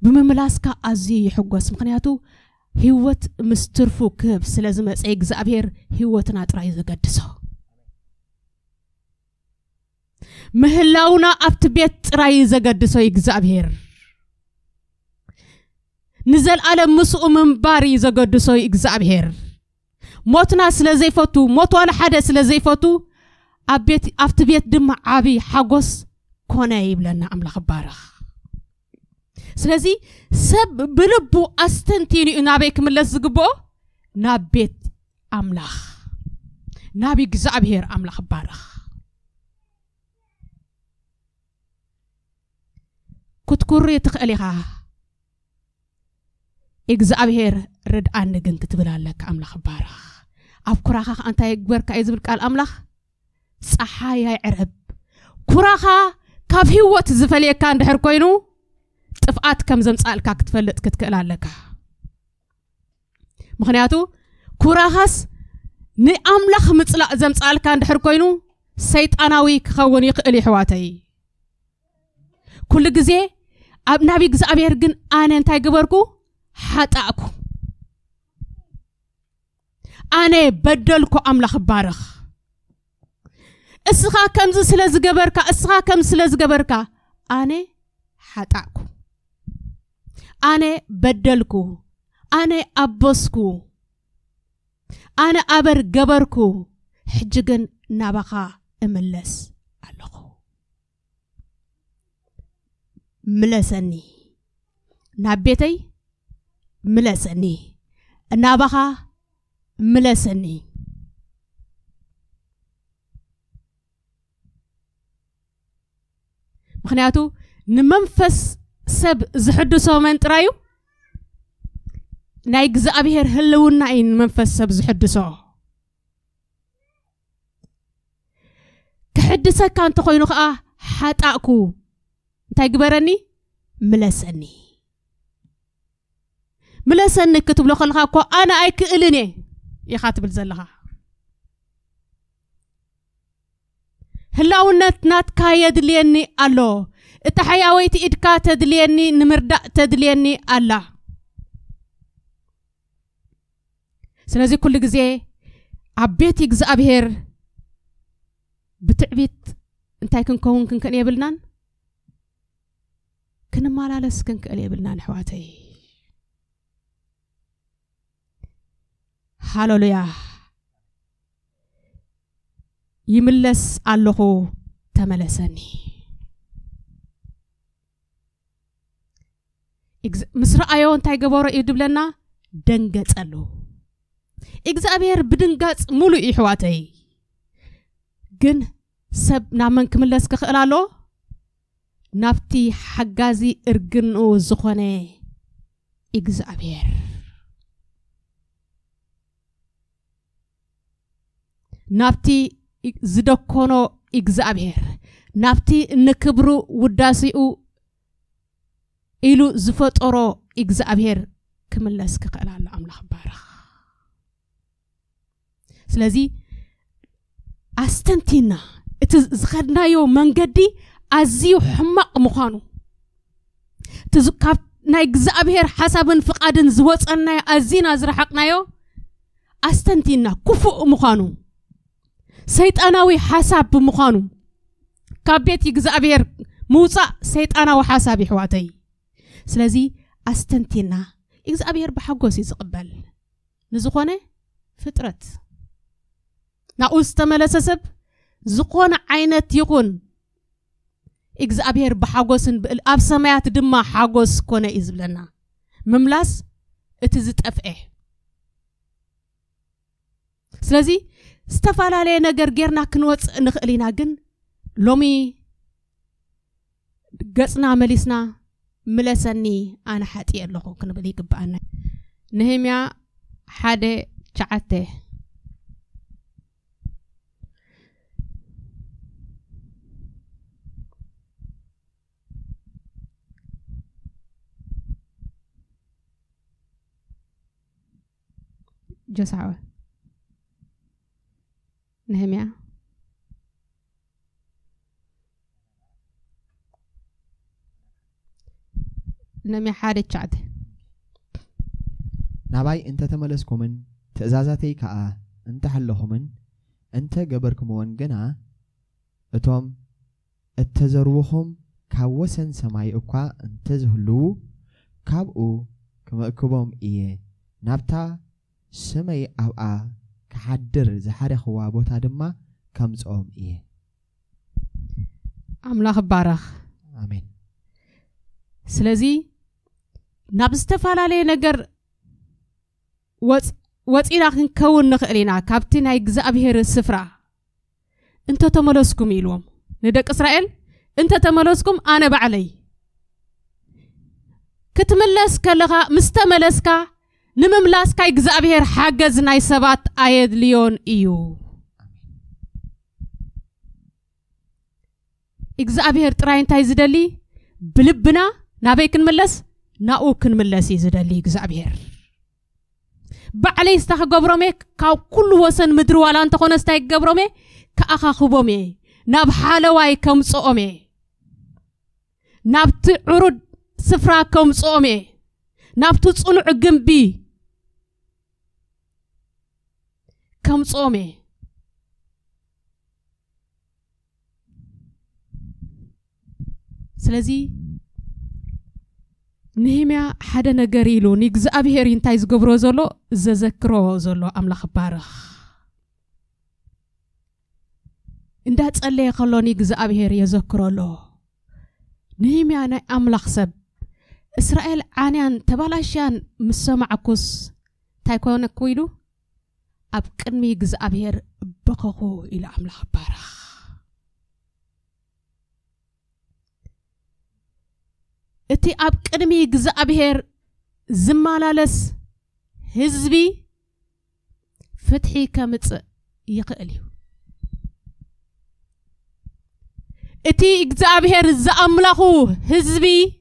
Speaker 1: ብምምላስካ ኣዝዩ ይሕጎስ ምክንያቱ ሂወት ምስ ትርፉ ክህብ ስለ ዝመፀ እግዚኣብሄር ሂወትና ጥራይ ዘገድሶ። ምህላውና ኣብቲ ቤት ጥራይ ዘገድሶ እግዚኣብሄር ንዘለኣለም ምስኡ ምንባር እዩ ዘገድሶ እግዚኣብሔር ሞትና ስለ ዘይፈቱ ሞት ዋላ ሓደ ስለ ዘይፈቱ ኣብቲ ቤት ድማ ዓብይ ሓጎስ ኮነ ይብለና ኣምላኽ ባረኽ ስለዚ ሰብ ብልቡ ኣስተንቲኑ እዩ ናበይ ክምለስ ዝግብኦ ናብ ቤት ኣምላኽ ናብ እግዚኣብሔር ኣምላኽ ባረኽ ክትኩሪ ትኽእል ኢኻ እግዚኣብሄር ርድኣኒ ግን ክትብል ኣለካ ኣምላኽ ባረኽ ኣብ ኩራኻ ከዓ እንታይ ግበርካ እዩ ዝብል ቃል ኣምላኽ ፀሓይ ኣይዕረብ ኩራኻ ካብ ሂወት ዝፈልየካ እንድሕር ኮይኑ ጥፍኣት ከም ዘምፃልካ ክትፈልጥ ክትክእል ኣለካ። ምክንያቱ ኩራኻስ ንኣምላኽ ምፅላእ ዘምፃልካ እንድሕር ኮይኑ ሰይጣናዊ ክኸውን ይኽእል እዩ ሕዋተይ ኩሉ ግዜ ኣብ ናብ እግዚኣብሔር ግን ኣነ እንታይ ግበርኩ ሓጣእኩ ኣነ በደልኩ ኣምላኽ ባረኽ። እስኻ ከምዚ ስለ ዝገበርካ እስኻ ከምዚ ስለ ዝገበርካ ኣነ ሓጣእኩ ኣነ በደልኩ ኣነ ኣበስኩ ኣነ ኣበር ገበርኩ። ሕጂ ግን ናባኻ እምለስ ኣለኹ። ምለሰኒ ናብ ቤተይ ምለሰኒ እናባኻ ምለሰኒ ምክንያቱ ንመንፈስ ሰብ ዝሕድሶ መን ጥራዩ ናይ እግዚኣብሔር ህልውና እዩ ንመንፈስ ሰብ ዝሕድሶ ክሕድሰካ እንተኮይኑ ከዓ ሓጣእኩ እንታይ ግበረኒ ምለሰኒ ምለሰኒ ክትብሎ ከለካ እኮ ኣነ ኣይክእልን እየ ኢኻ ትብል ዘለኻ ህላውነት ናትካ የድልየኒ ኣሎ እታ ሓያወይቲ ኢድካ ተድልየኒ ንምርዳእ ተድልየኒ ኣላ ስለዚ ኩሉ ግዜ ኣብ ቤት እግዚኣብሄር ብትዕቢት እንታይ ክንከውን ክንክእል የብልናን ክንመላለስ ክንክእል የብልናን ኣሕዋተይ ሃሌሉያ። ይምለስ ኣለኹ ተመለሰኒ። ምስ ረኣዮ እንታይ ገበሮ እዩ ድብለና ደንገጸሉ። እግዚኣብሔር ብድንጋፅ ሙሉእ እዩ ግን ሰብ ናብ መን ክምለስ ክኽእል ኣሎ ናብቲ ሓጋዚ እርግንኡ ዝኾነ እግዚኣብሔር ናብቲ ዝደኮኖ እግዚኣብሔር ናብቲ ንክብሩ ውዳሲኡ ኢሉ ዝፈጠሮ እግዚኣብሔር ክምለስ ክኽእል ኣሎ ኣምላኽ ባርኽ ስለዚ ኣስተንቲና እቲ ዝኸድናዮ መንገዲ ኣዝዩ ሕማቕ ምዃኑ እቲ ካብ ናይ እግዚኣብሔር ሓሳብን ፍቓድን ዝወፀናዮ ኣዝና ዝረሓቕናዮ ኣስተንቲና ክፉእ ምዃኑ سيطاناوي حساب بمخانو كابيتي غزابير موصا سيطاناوي حساب حواتي سلازي استنتينا غزابير بحقوس يتقبل نزخونه فطرت ناوس تملسسب زقون عينت يكون إجزابير بحاجوسن بالأب سمعت دمى حاجوس كونه إزبلنا مملس اتزت أفئه سلزي ዝተፈላለየ ነገር ጌርና ክንወፅእ ንኽእል ኢና ግን ሎሚ ገፅና መሊስና ምለሰኒ ኣነ ሓጢእ ኣለኹ ክንብል ይግብኣና ንህምያ ሓደ ሸዓተ جسعة Nehemia. ንምሓደት ሸዓተ
Speaker 2: ናባይ እንተተመለስኩምን ትእዛዛተይ ከዓ እንተሃለኹምን እንተ ገበርኩምዎን ግና እቶም እተዘርብኹም ካብ ወሰን ሰማይ እኳ እንተዝህልው ካብኡ ክመእክቦም እየ ናብታ ስመይ ኣብኣ ክሓድር ዝሓረኽዋ ቦታ ድማ ከምፅኦም እየ
Speaker 1: ኣምላኽ ባረኽ
Speaker 2: ኣሜን
Speaker 1: ስለዚ ናብ ዝተፈላለየ ነገር ወፂና ክንከውን ንኽእል ኢና ካብቲ ናይ እግዚኣብሔር ስፍራ እንተተመለስኩም ኢልዎም ንደቂ እስራኤል እንተተመለስኩም ኣነ ባዕለይ ክትምለስ ከለኻ ምስ ተመለስካ ንምምላስካ እግዚኣብሔር ሓገዝ ናይ ሰባት ኣየድልዮን እዩ። እግዚኣብሔር ጥራይ እንታይ ዝደሊ? ብልብና ናበይ ክንምለስ? ናኡ ክንምለስ እዩ ዝደሊ እግዚኣብሔር ባዕለይ ስታ ክገብሮም እየ ካብ ኩሉ ወሰን ምድሪ ዋላ እንተኾነ ስታይ ክገብሮም እየ ከኣኻኽቦም እየ ናብ ሓለዋይ ከምፅኦም እየ ናብቲ ዕሩድ ስፍራ ከምፅኦም እየ ናብቲ ፅኑዕ ግንቢ كم صومي سلازي نهميا حدا نجريلو نيجز أبهرين تايز قبرو زلو زذكرو زلو أملاخ بارخ እንዳጸለየ ከሎኒ እግዚኣብሔር የዘክሮ ኣሎ ንህምያ ናይ ኣምላኽ ሰብ እስራኤል ዓንያን ተባላሽያን ምስ ሰማዕኩስ እንታይ ኮነኩ ኢሉ أب كنمي جز أبير بقهو إلى أملا برا إتي أب كنمي جز أبير زمالالس هزبي فتحي كمتس يقليو إتي إجزاء بهير زأملاهو هزبي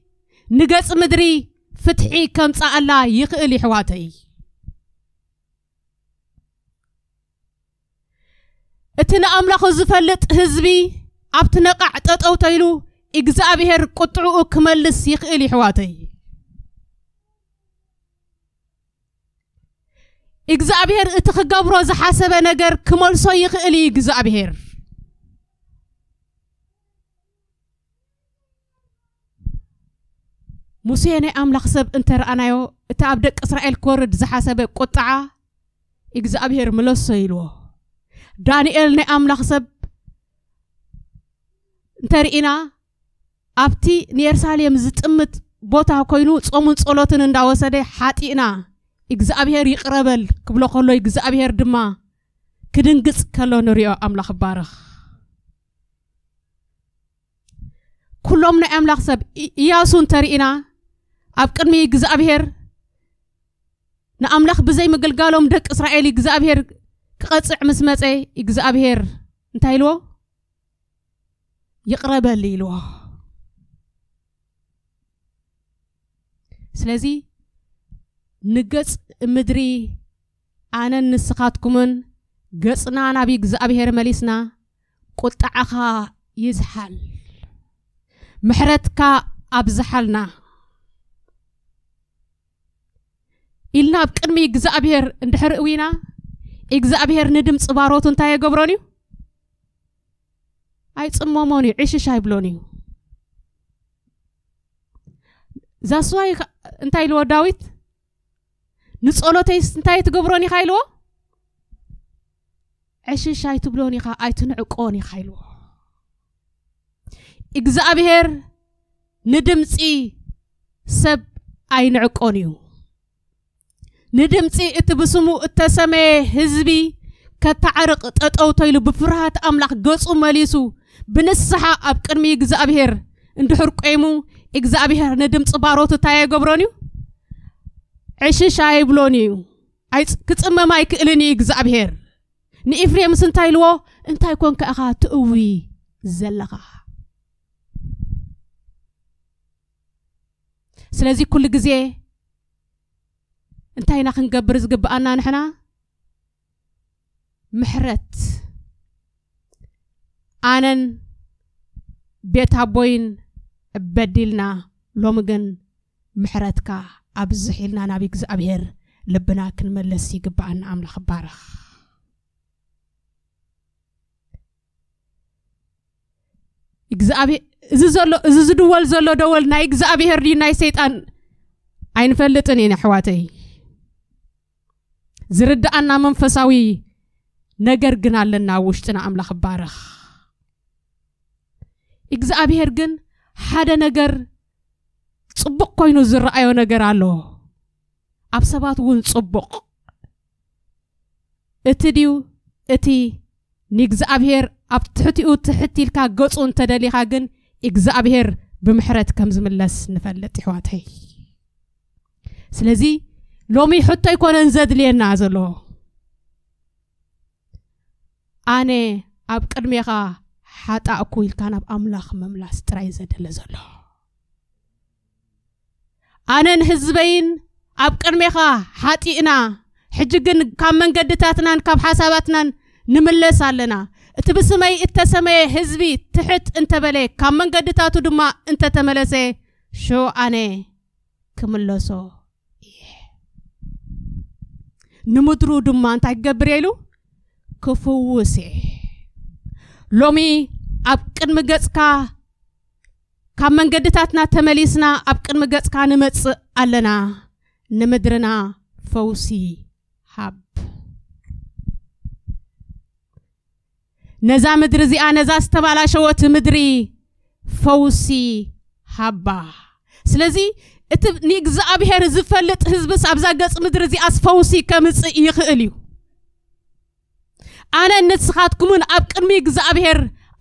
Speaker 1: نجس مدري فتحي كمتس الله يقلي حواتي እቲን ኣምላኹ ዝፈልጥ ህዝቢ ኣብቲ ነቓዕ ጠጠው ተይሉ እግዚኣብሔር ቁጥዕኡ ክመልስ ይኽእል ይሕዋተይ እግዚኣብሔር እቲ ክገብሮ ዝሓሰበ ነገር ክመልሶ ይኽእል እዩ እግዚኣብሔር ሙሴ ናይ ኣምላኽ ሰብ እንተረኣናዮ እቲ ኣብ ደቂ እስራኤል ክወርድ ዝሓሰበ ቁጥዓ እግዚኣብሔር መለሶ ኢልዎ ዳንኤል ናይ ኣምላኽ ሰብ እንተርኢና ኣብቲ ንየሩሳሌም ዝጥምት ቦታ ኮይኑ ጾሙን ጸሎትን እንዳወሰደ ሓጢእና እግዚኣብሔር ይቕረበል ክብሎ ከሎ እግዚኣብሔር ድማ ክድንግጽ ከሎ ንሪኦ ኣምላኽ ባርኽ ኩሎም ናይ ኣምላኽ ሰብ እያሱ እንተርኢና ኣብ ቅድሚ እግዚኣብሔር ንኣምላኽ ብዘይ ምግልጋሎም ደቂ እስራኤል እግዚኣብሔር كقطع مسمته يجزا بهير انتايلو يقرب الليلو سلازي نقص مدري أنا نسخاتكمن قصنا أنا بيجزا بهير مليسنا قطع يزحل محرتك أبزحلنا إلنا بكرمي جزاء بير اندحر قوينا እግዚኣብሔር ንድምፂ ባሮቱ እንታይ የገብሮን እዩ ኣይፅመሞን እዩ ዕሽሽ ኣይብሎን እዩ ዛስዋይ እንታይ ኢልዎ ዳዊት ንፀሎተይስ እንታይ ትገብሮን ኢኻ ኢልዎ ዕሽሽ ኣይትብሎን ኢኻ ኣይትንዕቆን ኢኻ ኢልዎ እግዚኣብሔር ንድምፂ ሰብ ኣይንዕቆን እዩ ንድምፂ እቲ ብስሙ እተሰመየ ህዝቢ ከተዓርቕ ጠጠው ተይሉ ብፍርሃት ኣምላኽ ገጹ መሊሱ ብንስሓ ኣብ ቅድሚ እግዚኣብሔር እንድሕር ቆይሙ እግዚኣብሔር ንድምፂ ባሮት እንታይ ኣይገብሮን እዩ ዕሽሽ ኣይብሎን እዩ ክፅመማ ኣይክእልን እዩ እግዚኣብሔር ንኤፍሬምስ እንታይ ኢልዎ እንታይ ኮንከ ኢኻ ትእዊ ዘለኻ ስለዚ ኩሉ ግዜ እንታይ ኢና ክንገብር ዝግብኣና ንሕና ምሕረት ኣነን ቤት ኣቦይን እበዲልና ሎሚ ግን ምሕረትካ ኣብዝሕ ኢልና ናብ እግዚኣብሔር ልብና ክንመለስ ይግብኣና ኣምላኽ ባረኽ እዚ ዘሎ እዚ ዝድወል ዘሎ ደወል ናይ እግዚኣብሔር ድዩ ናይ ሰይጣን ኣይንፈልጥን ኢና ኣሕዋተይ ዝርዳኣና መንፈሳዊ ነገር ግን ኣለና ውሽጥና ኣምላኽ ባረኽ እግዚኣብሔር ግን ሓደ ነገር ፅቡቕ ኮይኑ ዝረኣዮ ነገር ኣሎ ኣብ ሰባት እውን ፅቡቕ እቲ ድዩ እቲ ንእግዚኣብሔር ኣብ ትሕቲኡ ትሕቲልካ ገፁ እንተደሊኻ ግን እግዚኣብሔር ብምሕረት ከም ዝምለስ ንፈልጥ ኣሕዋተይ ስለዚ لومي حتى يكون انزاد لي نازلو. أنا أب كرميغا حتى اكويل كان أب أملاخ مملاس تراي زاد لزلو أنا نهزبين أب كرميغا حتى إنا حجيجن كام من قدتاتنا كام حساباتنا نملس علينا. اتبسمي اتسمي هزبي تحت انت بلي كام من قدتاتو دما انت تملسي شو أنا كملسو. ንምድሩ ድማ እንታይ ክገብር ኢሉ ክፍውስ ሎሚ ኣብ ቅድሚ ገጽካ ካብ መንገድታትና ተመሊስና ኣብ ቅድሚ ገጽካ ንመጽእ ኣለና። ንምድርና ፈውሲ ሃብ። ነዛ ምድሪ እዚኣ ነዛ ዝተባላሸወት ምድሪ ፈውሲ ሃባ። ስለዚ እቲ ንእግዚኣብሔር ዝፈልጥ ህዝብስ ኣብዛ ገጽ ምድሪ እዚኣስ ፈውሲ ከምጽእ ይኽእል እዩ ኣነ ንስኻትኩምን ኣብ ቅድሚ እግዚኣብሔር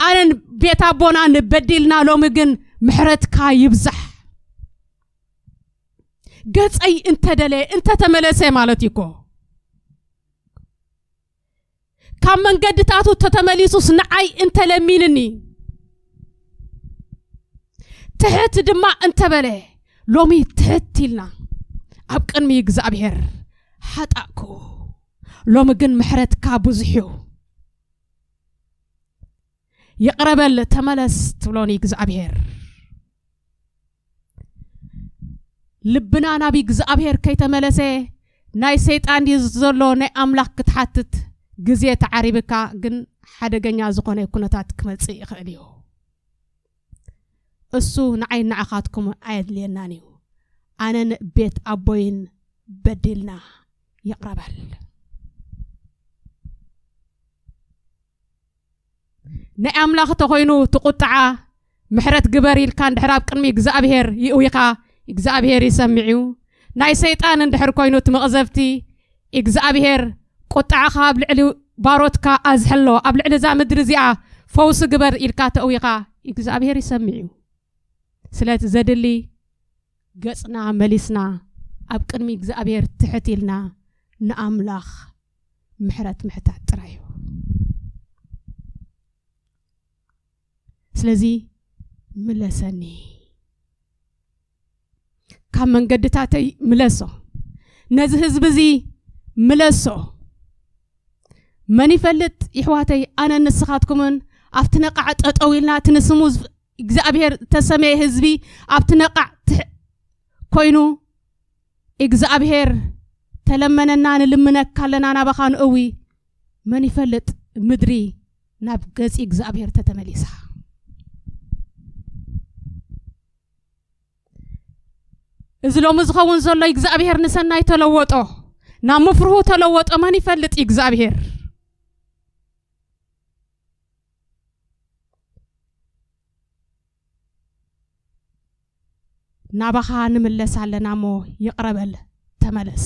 Speaker 1: ኣነን ቤት ኣቦና ንበዲልና ሎሚ ግን ምሕረትካ ይብዛሕ ገጸይ እንተደለየ እንተተመለሰ ማለት እዩ ኮ ካብ መንገድታቱ ተተመሊሱስ ንዓይ እንተለሚንኒ ትሕት ድማ እንተበለ ሎሚ ትህትኢልና ኣብ ቅድሚ እግዚኣብሔር ሓጣእኩ ሎሚ ግን ምሕረትካ ብዙሕ እዩ ይቕረበል ተመለስ ትብሎኒ እግዚኣብሔር ልብና ናብ እግዚኣብሔር ከይተመለሰ ናይ ሰይጣን እዩ ዘሎ ናይ ኣምላኽ ክትሓትት ግዜ ተዓሪብካ ግን ሓደገኛ ዝኾነ ኩነታት ክመፅእ ይኽእል እዩ እሱ ንዓይን ንዓኻትኩም ኣየድልየናን እዩ ኣነን ቤት ኣቦይን በዲልና ይቕረበል ናይ ኣምላኽ እንተኮይኑ ትቁጥዓ ምሕረት ግበር ኢልካ እንድሕር ኣብ ቅድሚ እግዚኣብሄር ይእውይኻ እግዚኣብሄር ይሰምዕ እዩ ናይ ሰይጣን እንድሕር ኮይኑ እቲ መቕዘብቲ እግዚኣብሄር ቁጣዕኻ ኣብ ልዕሊ ባሮትካ ኣዝሐሎ ኣብ ልዕሊ እዛ ምድሪ እዚኣ ፈውሲ ግበር ኢልካ ተእውይኻ እግዚኣብሄር ይሰምዕ እዩ ስለቲ ዘድሊ ገጽና መሊስና ኣብ ቅድሚ እግዚኣብሔር ትሕት ኢልና ንኣምላኽ ምሕረት ምሕታት ጥራይ እዩ ስለዚ ምለሰኒ ካብ መንገድታተይ ምለሶ ነዚ ህዝቢ እዚ ምለሶ መን ይፈልጥ ይሕዋተይ ኣነ ንስኻትኩምን ኣብቲ ነቓዕ ጠጠው ኢልና እቲ ንስሙ እግዚኣብሔር ተሰመየ ህዝቢ ኣብቲ ነቓዕ ኮይኑ እግዚኣብሔር ተለመነና ንልምነካ ኣለና ናባኻ ንእዊ መን ይፈልጥ ምድሪ ናብ ገፂ እግዚኣብሔር ተተመሊሳ እዚ ሎሚ ዝኸውን ዘሎ እግዚኣብሔር ንሰናይ ተለወጦ ናብ ምፍርሁ ተለወጦ መን ይፈልጥ እዩ እግዚኣብሔር ናባኻ ንምለስ ኣለና እሞ ይቕረበል ተመለስ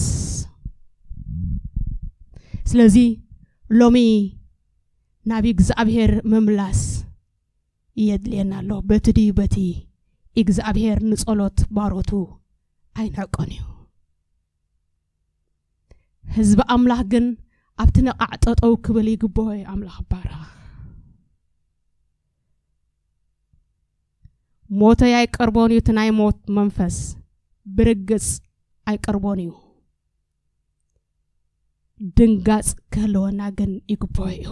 Speaker 1: ስለዚ ሎሚ ናብ እግዚኣብሔር ምምላስ የድልየና ኣሎ በቲ ድዩ በቲ እግዚኣብሔር ንጸሎት ባሮቱ ኣይነዕቆን እዩ ህዝቢ ኣምላኽ ግን ኣብቲ ነቓዕ ጠጠው ክብል ይግብኦ ኣምላኽ ባርኻ ሞተይ ኣይቀርቦን እዩ እቲ ናይ ሞት መንፈስ ብርግጽ ኣይቀርቦን እዩ። ድንጋጽ ክህልወና ግን ይግብኦ እዩ።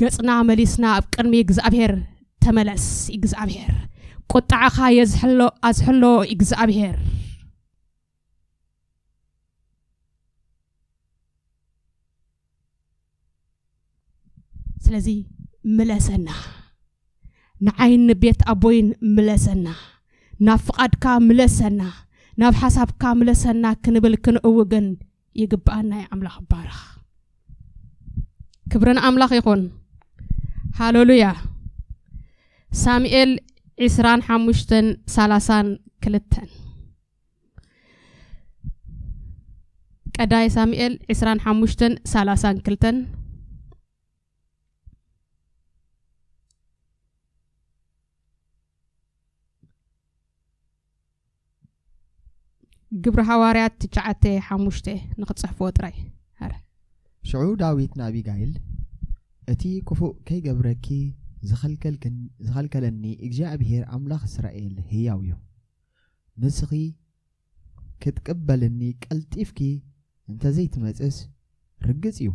Speaker 1: ገጽና መሊስና ኣብ ቅድሚ እግዚኣብሔር ተመለስ እግዚኣብሔር ቁጣዕኻ የዝሕሎ ኣዝሕሎ እግዚኣብሔር ስለዚ ምለሰና ንዓይን ቤት ኣቦይን ምለሰና። ናብ ፍቓድካ ምለሰና። ናብ ሓሳብካ ምለሰና ክንብል ክንእውግን ይግባአና ይ ኣምላኽ ባረኽ ክብርን ኣምላኽ ይኹን። ሃሌሉያ። ሳሙኤል 25 32 ቀዳይ ሳሙኤል 25 32 ግብሪ ሃዋርያት ትሽዓተ ሓሙሽተ ንኽጽሕፍዎ ጥራይ ሃረ
Speaker 2: ሽዑ ዳዊት ንኣቢጋይል እቲ ክፉእ ከይገብረኪ ዝኸልከለኒ እግዚኣብሔር ኣምላኽ እስራኤል ህያው እዩ ንስኺ ክትቅበልኒ ቀልጢፍኪ እንተዘይትመፅስ ርግጽ እዩ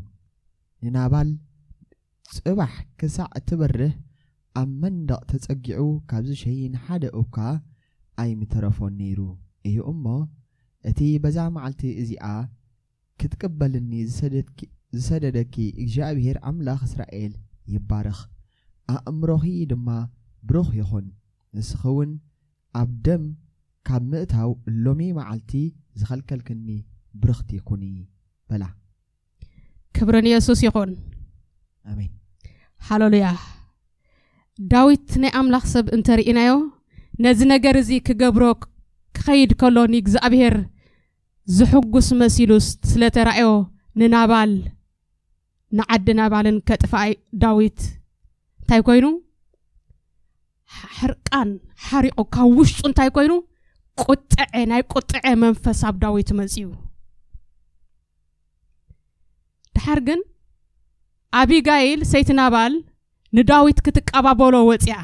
Speaker 2: ንናባል ጽባሕ ክሳዕ እትበርህ ኣብ መንደቕ ተጸጊዑ ካብዚ ሸይን ሓደ እኳ ኣይምተረፎን ነይሩ እዩ እሞ እቲ በዛ መዓልቲ እዚኣ ክትቅበልኒ ዝሰደድኪ- ዝሰደደኪ እግዚኣብሔር ኣምላኽ እስራኤል ይባረኽ ኣእምሮኺ ድማ ብሩኽ ይኹን። ንስኺ እውን ኣብ ደም ካብ ምእታው ሎሚ መዓልቲ ዝኸልከልክኒ ብርኽቲ ኩኒ በላ።
Speaker 1: ክብርን የሱስ ይኹን።
Speaker 2: ኣሜን
Speaker 1: ሃሌሉያ። ዳዊት ናይ ኣምላኽ ሰብ እንተርኢናዮ ነዚ ነገር እዚ ክገብሮ ክኸይድ ከሎ ንእግዚኣብሔር ዝሕጉስ መሲሉ ስለተራእዮ ንናባል ንዓዲ ናባልን ከጥፋእ ዳዊት እንታይ ኮይኑ? ሕርቃን ሓሪቑ ካብ ውሽጡ እንታይ ኮይኑ? ቁጥዐ ናይ ቁጥዐ መንፈስ ኣብ ዳዊት መፅዩ ድሓር ግን ኣቢጋይል ሰይቲ ናባል ንዳዊት ክትቀባበሎ ወፂያ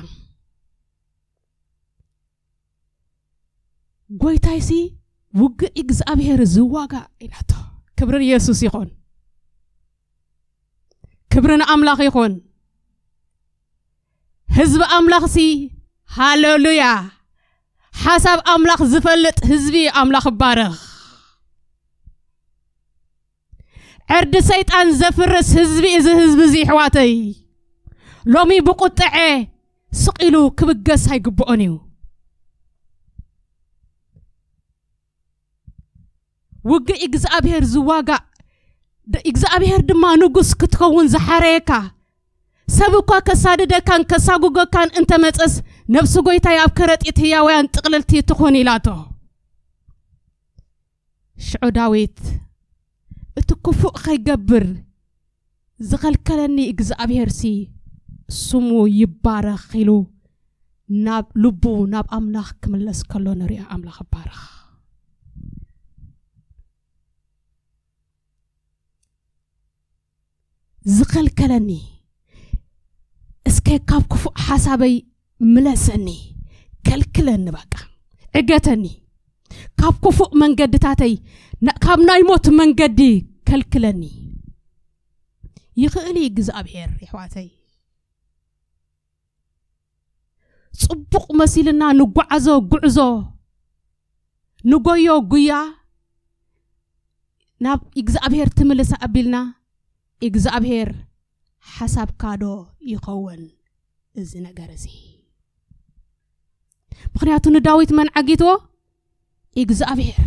Speaker 1: ጎይታይሲ وقع إجز أبهر زوغا إلى تو كبرنا يسوع يكون كبرنا أملاك هزب حزب أملاك سي هاللويا حسب أملاك زفلت حزبي أملاك بارخ عرض سيطان زفرس حزبي إذا حزب زي حواتي لومي بقطعه سقيلو كبقس هاي قبقونيو وجه إجزابير زواجا إجزابير دمانو جس كتكون زحريكا سبقا كسادة كان كساجوجا كان أنت متأس نفسه جيتا يأكرت إتيا وين تقللتي تخوني لاتو شعو داويت خي خيقبر زغل كلني إجزابير سي سمو يبارا خيلو ناب لبو ناب أملاخ كملس كلو نريا أملاخ بارخ ዝኸልከለኒ እስከይ ካብ ክፉእ ሓሳበይ ምለሰኒ ከልክለኒ በቃ ዕገተኒ ካብ ክፉእ መንገድታተይ ካብ ናይ ሞት መንገዲ ከልክለኒ ይኽእል እግዚኣብሔር ኣሕዋተይ ፅቡቕ መሲልና ንጓዓዞ ጉዕዞ ንጎዮ ጉያ ናብ እግዚኣብሔር ትምልሳ ኣቢልና እግዚኣብሔር ሓሳብካ ዶ ይኸውን እዚ ነገር እዚ ምክንያቱ ንዳዊት መንዓጊትዎ እግዚኣብሔር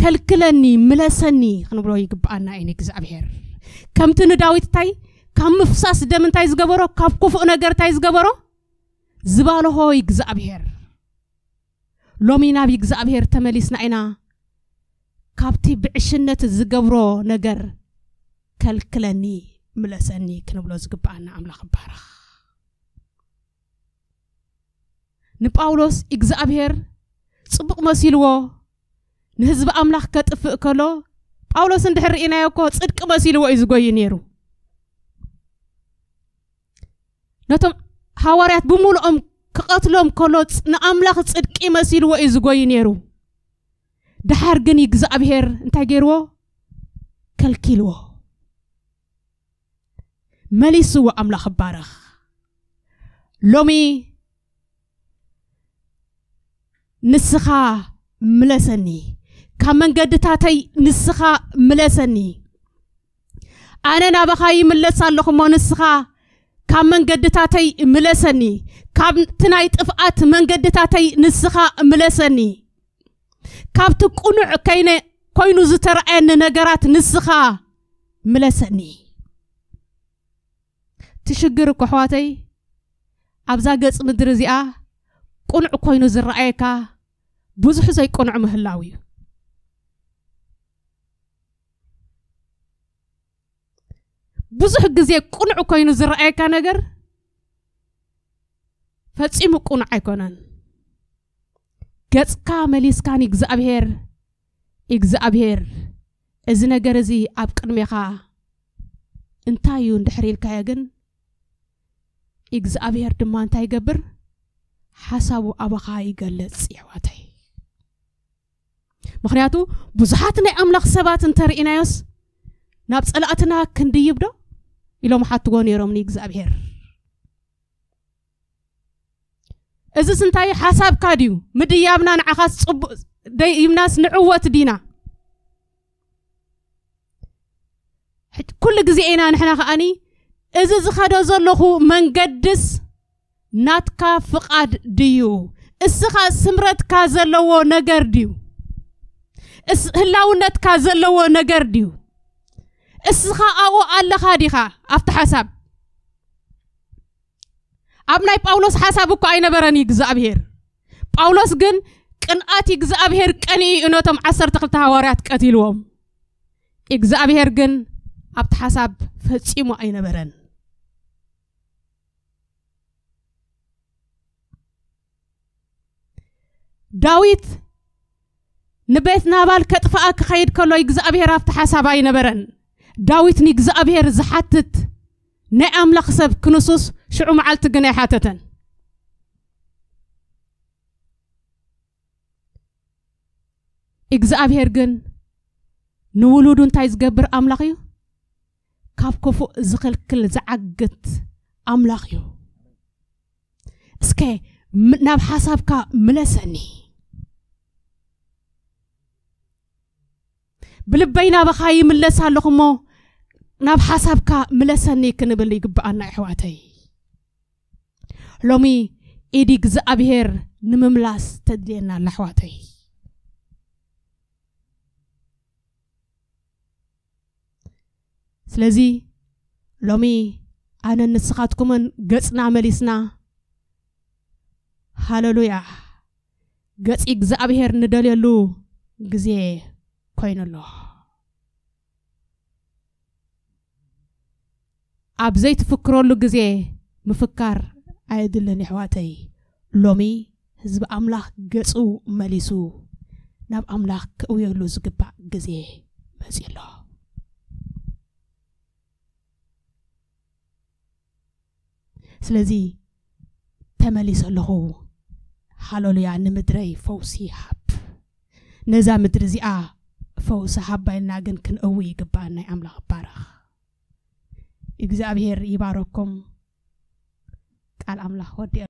Speaker 1: ከልክለኒ ምለሰኒ ክንብሎ ይግብኣና እዩ እግዚኣብሔር ከምቲ ንዳዊት እንታይ ካብ ምፍሳስ ደም እንታይ ዝገበሮ ካብ ክፉእ ነገር እንታይ ዝገበሮ ዝባልሆ እግዚኣብሔር ሎሚ ናብ እግዚኣብሔር ተመሊስና ኢና ካብቲ ብዕሽነት ዝገብሮ ነገር كل كلني ملسني كنبلوز قبعنا عملاق بارخ نباولوس إقزابير صبق مسيلو نهزب عملاق كتفق كلو باولوس اندحر إنا يوكو صدق مسيلو إزقوي نيرو نتم هاواريات بمول أم كقتلهم كلوت نعملاق صدق مسيلو إزقوي نيرو دحار قني إقزابير انتاقيرو كالكيلوه መሊሱ ኣምላኽ ባረኽ ሎሚ ንስኻ ምለሰኒ ካብ መንገድታተይ ንስኻ ምለሰኒ ኣነ ናባኻ ይምለስ ኣለኹ እሞ ንስኻ ካብ መንገድታተይ ምለሰኒ ካብቲ ናይ ጥፍኣት መንገድታተይ ንስኻ ምለሰኒ ካብቲ ቁኑዕ ከይነ ኮይኑ ዝተረኣየኒ ነገራት ንስኻ ምለሰኒ ትሽግር እኮ ኣሕዋተይ ኣብዛ ገፅ ምድሪ እዚኣ ቁኑዕ ኮይኑ ዝረኣየካ ብዙሕ ዘይቁኑዕ ምህላው እዩ ብዙሕ ግዜ ቁኑዕ ኮይኑ ዝረኣየካ ነገር ፈፂሙ ቁኑዕ ኣይኮነን ገጽካ መሊስካን እግዚኣብሔር እግዚኣብሔር እዚ ነገር እዚ ኣብ ቅድሜኻ እንታይ እዩ እንድሕር ኢልካየ ግን إغزابير دمان تاي قبر حسابو أبقى إغلت سيحواتي مخنياتو بزحاتنا أملاق سبات انتر إنايوس نابس ألاعتنا كندي يبدو إلو محطوغوني رومني إغزابير إذا سنتاي حساب كاديو مدي يابنا نعخاس صب دي يمناس نعوات دينا كل جزئينا نحن خاني እዚ ዝኸደ ዘለኹ መንገድስ ናትካ ፍቓድ ድዩ እስኻ ስምረትካ ዘለዎ ነገር ድዩ ህላውነትካ ዘለዎ ነገር ድዩ እስኻ ኣብኡ ኣለኻ ዲኻ ኣብቲ ሓሳብ ኣብ ናይ ጳውሎስ ሓሳብ እኳ ኣይነበረን እግዚኣብሄር ጳውሎስ ግን ቅንኣት እግዚኣብሄር ቀኒኡ እነቶም ዓሰርተ ክልተ ሃዋርያት ቀቲልዎም እግዚኣብሄር ግን ኣብቲ ሓሳብ ፈፂሙ ኣይነበረን ዳዊት ንቤት ናባል ከጥፍኣ ክኸይድ ከሎ እግዚኣብሔር ኣብቲ ሓሳብ ኣይነበረን ዳዊት ንእግዚኣብሔር ዝሓትት ናይ ኣምላኽ ሰብ ክንሱስ ሽዑ መዓልቲ ግን ኣይሓተተን እግዚኣብሔር ግን ንውሉዱ እንታይ ዝገብር ኣምላኽ እዩ ካብ ክፉእ ዝኽልክል ዝዓግት ኣምላኽ እዩ እስከ ناب حسابك ملسني بلبينا بخاي ملسا لخمو ناب حسابك ملسني كنبلي قبعنا إحواتي لومي إيديك زأبهير نمملاس تدلينا لحواتي سلزي لومي أنا نسخاتكم قصنا مليسنا ሃሌሉያ ገፂ እግዚኣብሔር ንደልየሉ ግዜ ኮይኑ ኣሎ ኣብ ዘይትፍክረሉ ግዜ ምፍካር ኣየድልን ኣሕዋተይ ሎሚ ህዝቢ ኣምላኽ ገፁ መሊሱ ናብ ኣምላኽ ክእውየሉ ዝግባእ ግዜ መፂ ኣሎ ስለዚ ተመሊሰ ኣለኹ هالوليا نمدري فوسي هاب نزا مدرزي آ فوس هاب باي ناغن كن اوي قبان ناي عملاق بارخ إجزاء بهير يباركم قال عملاق ودير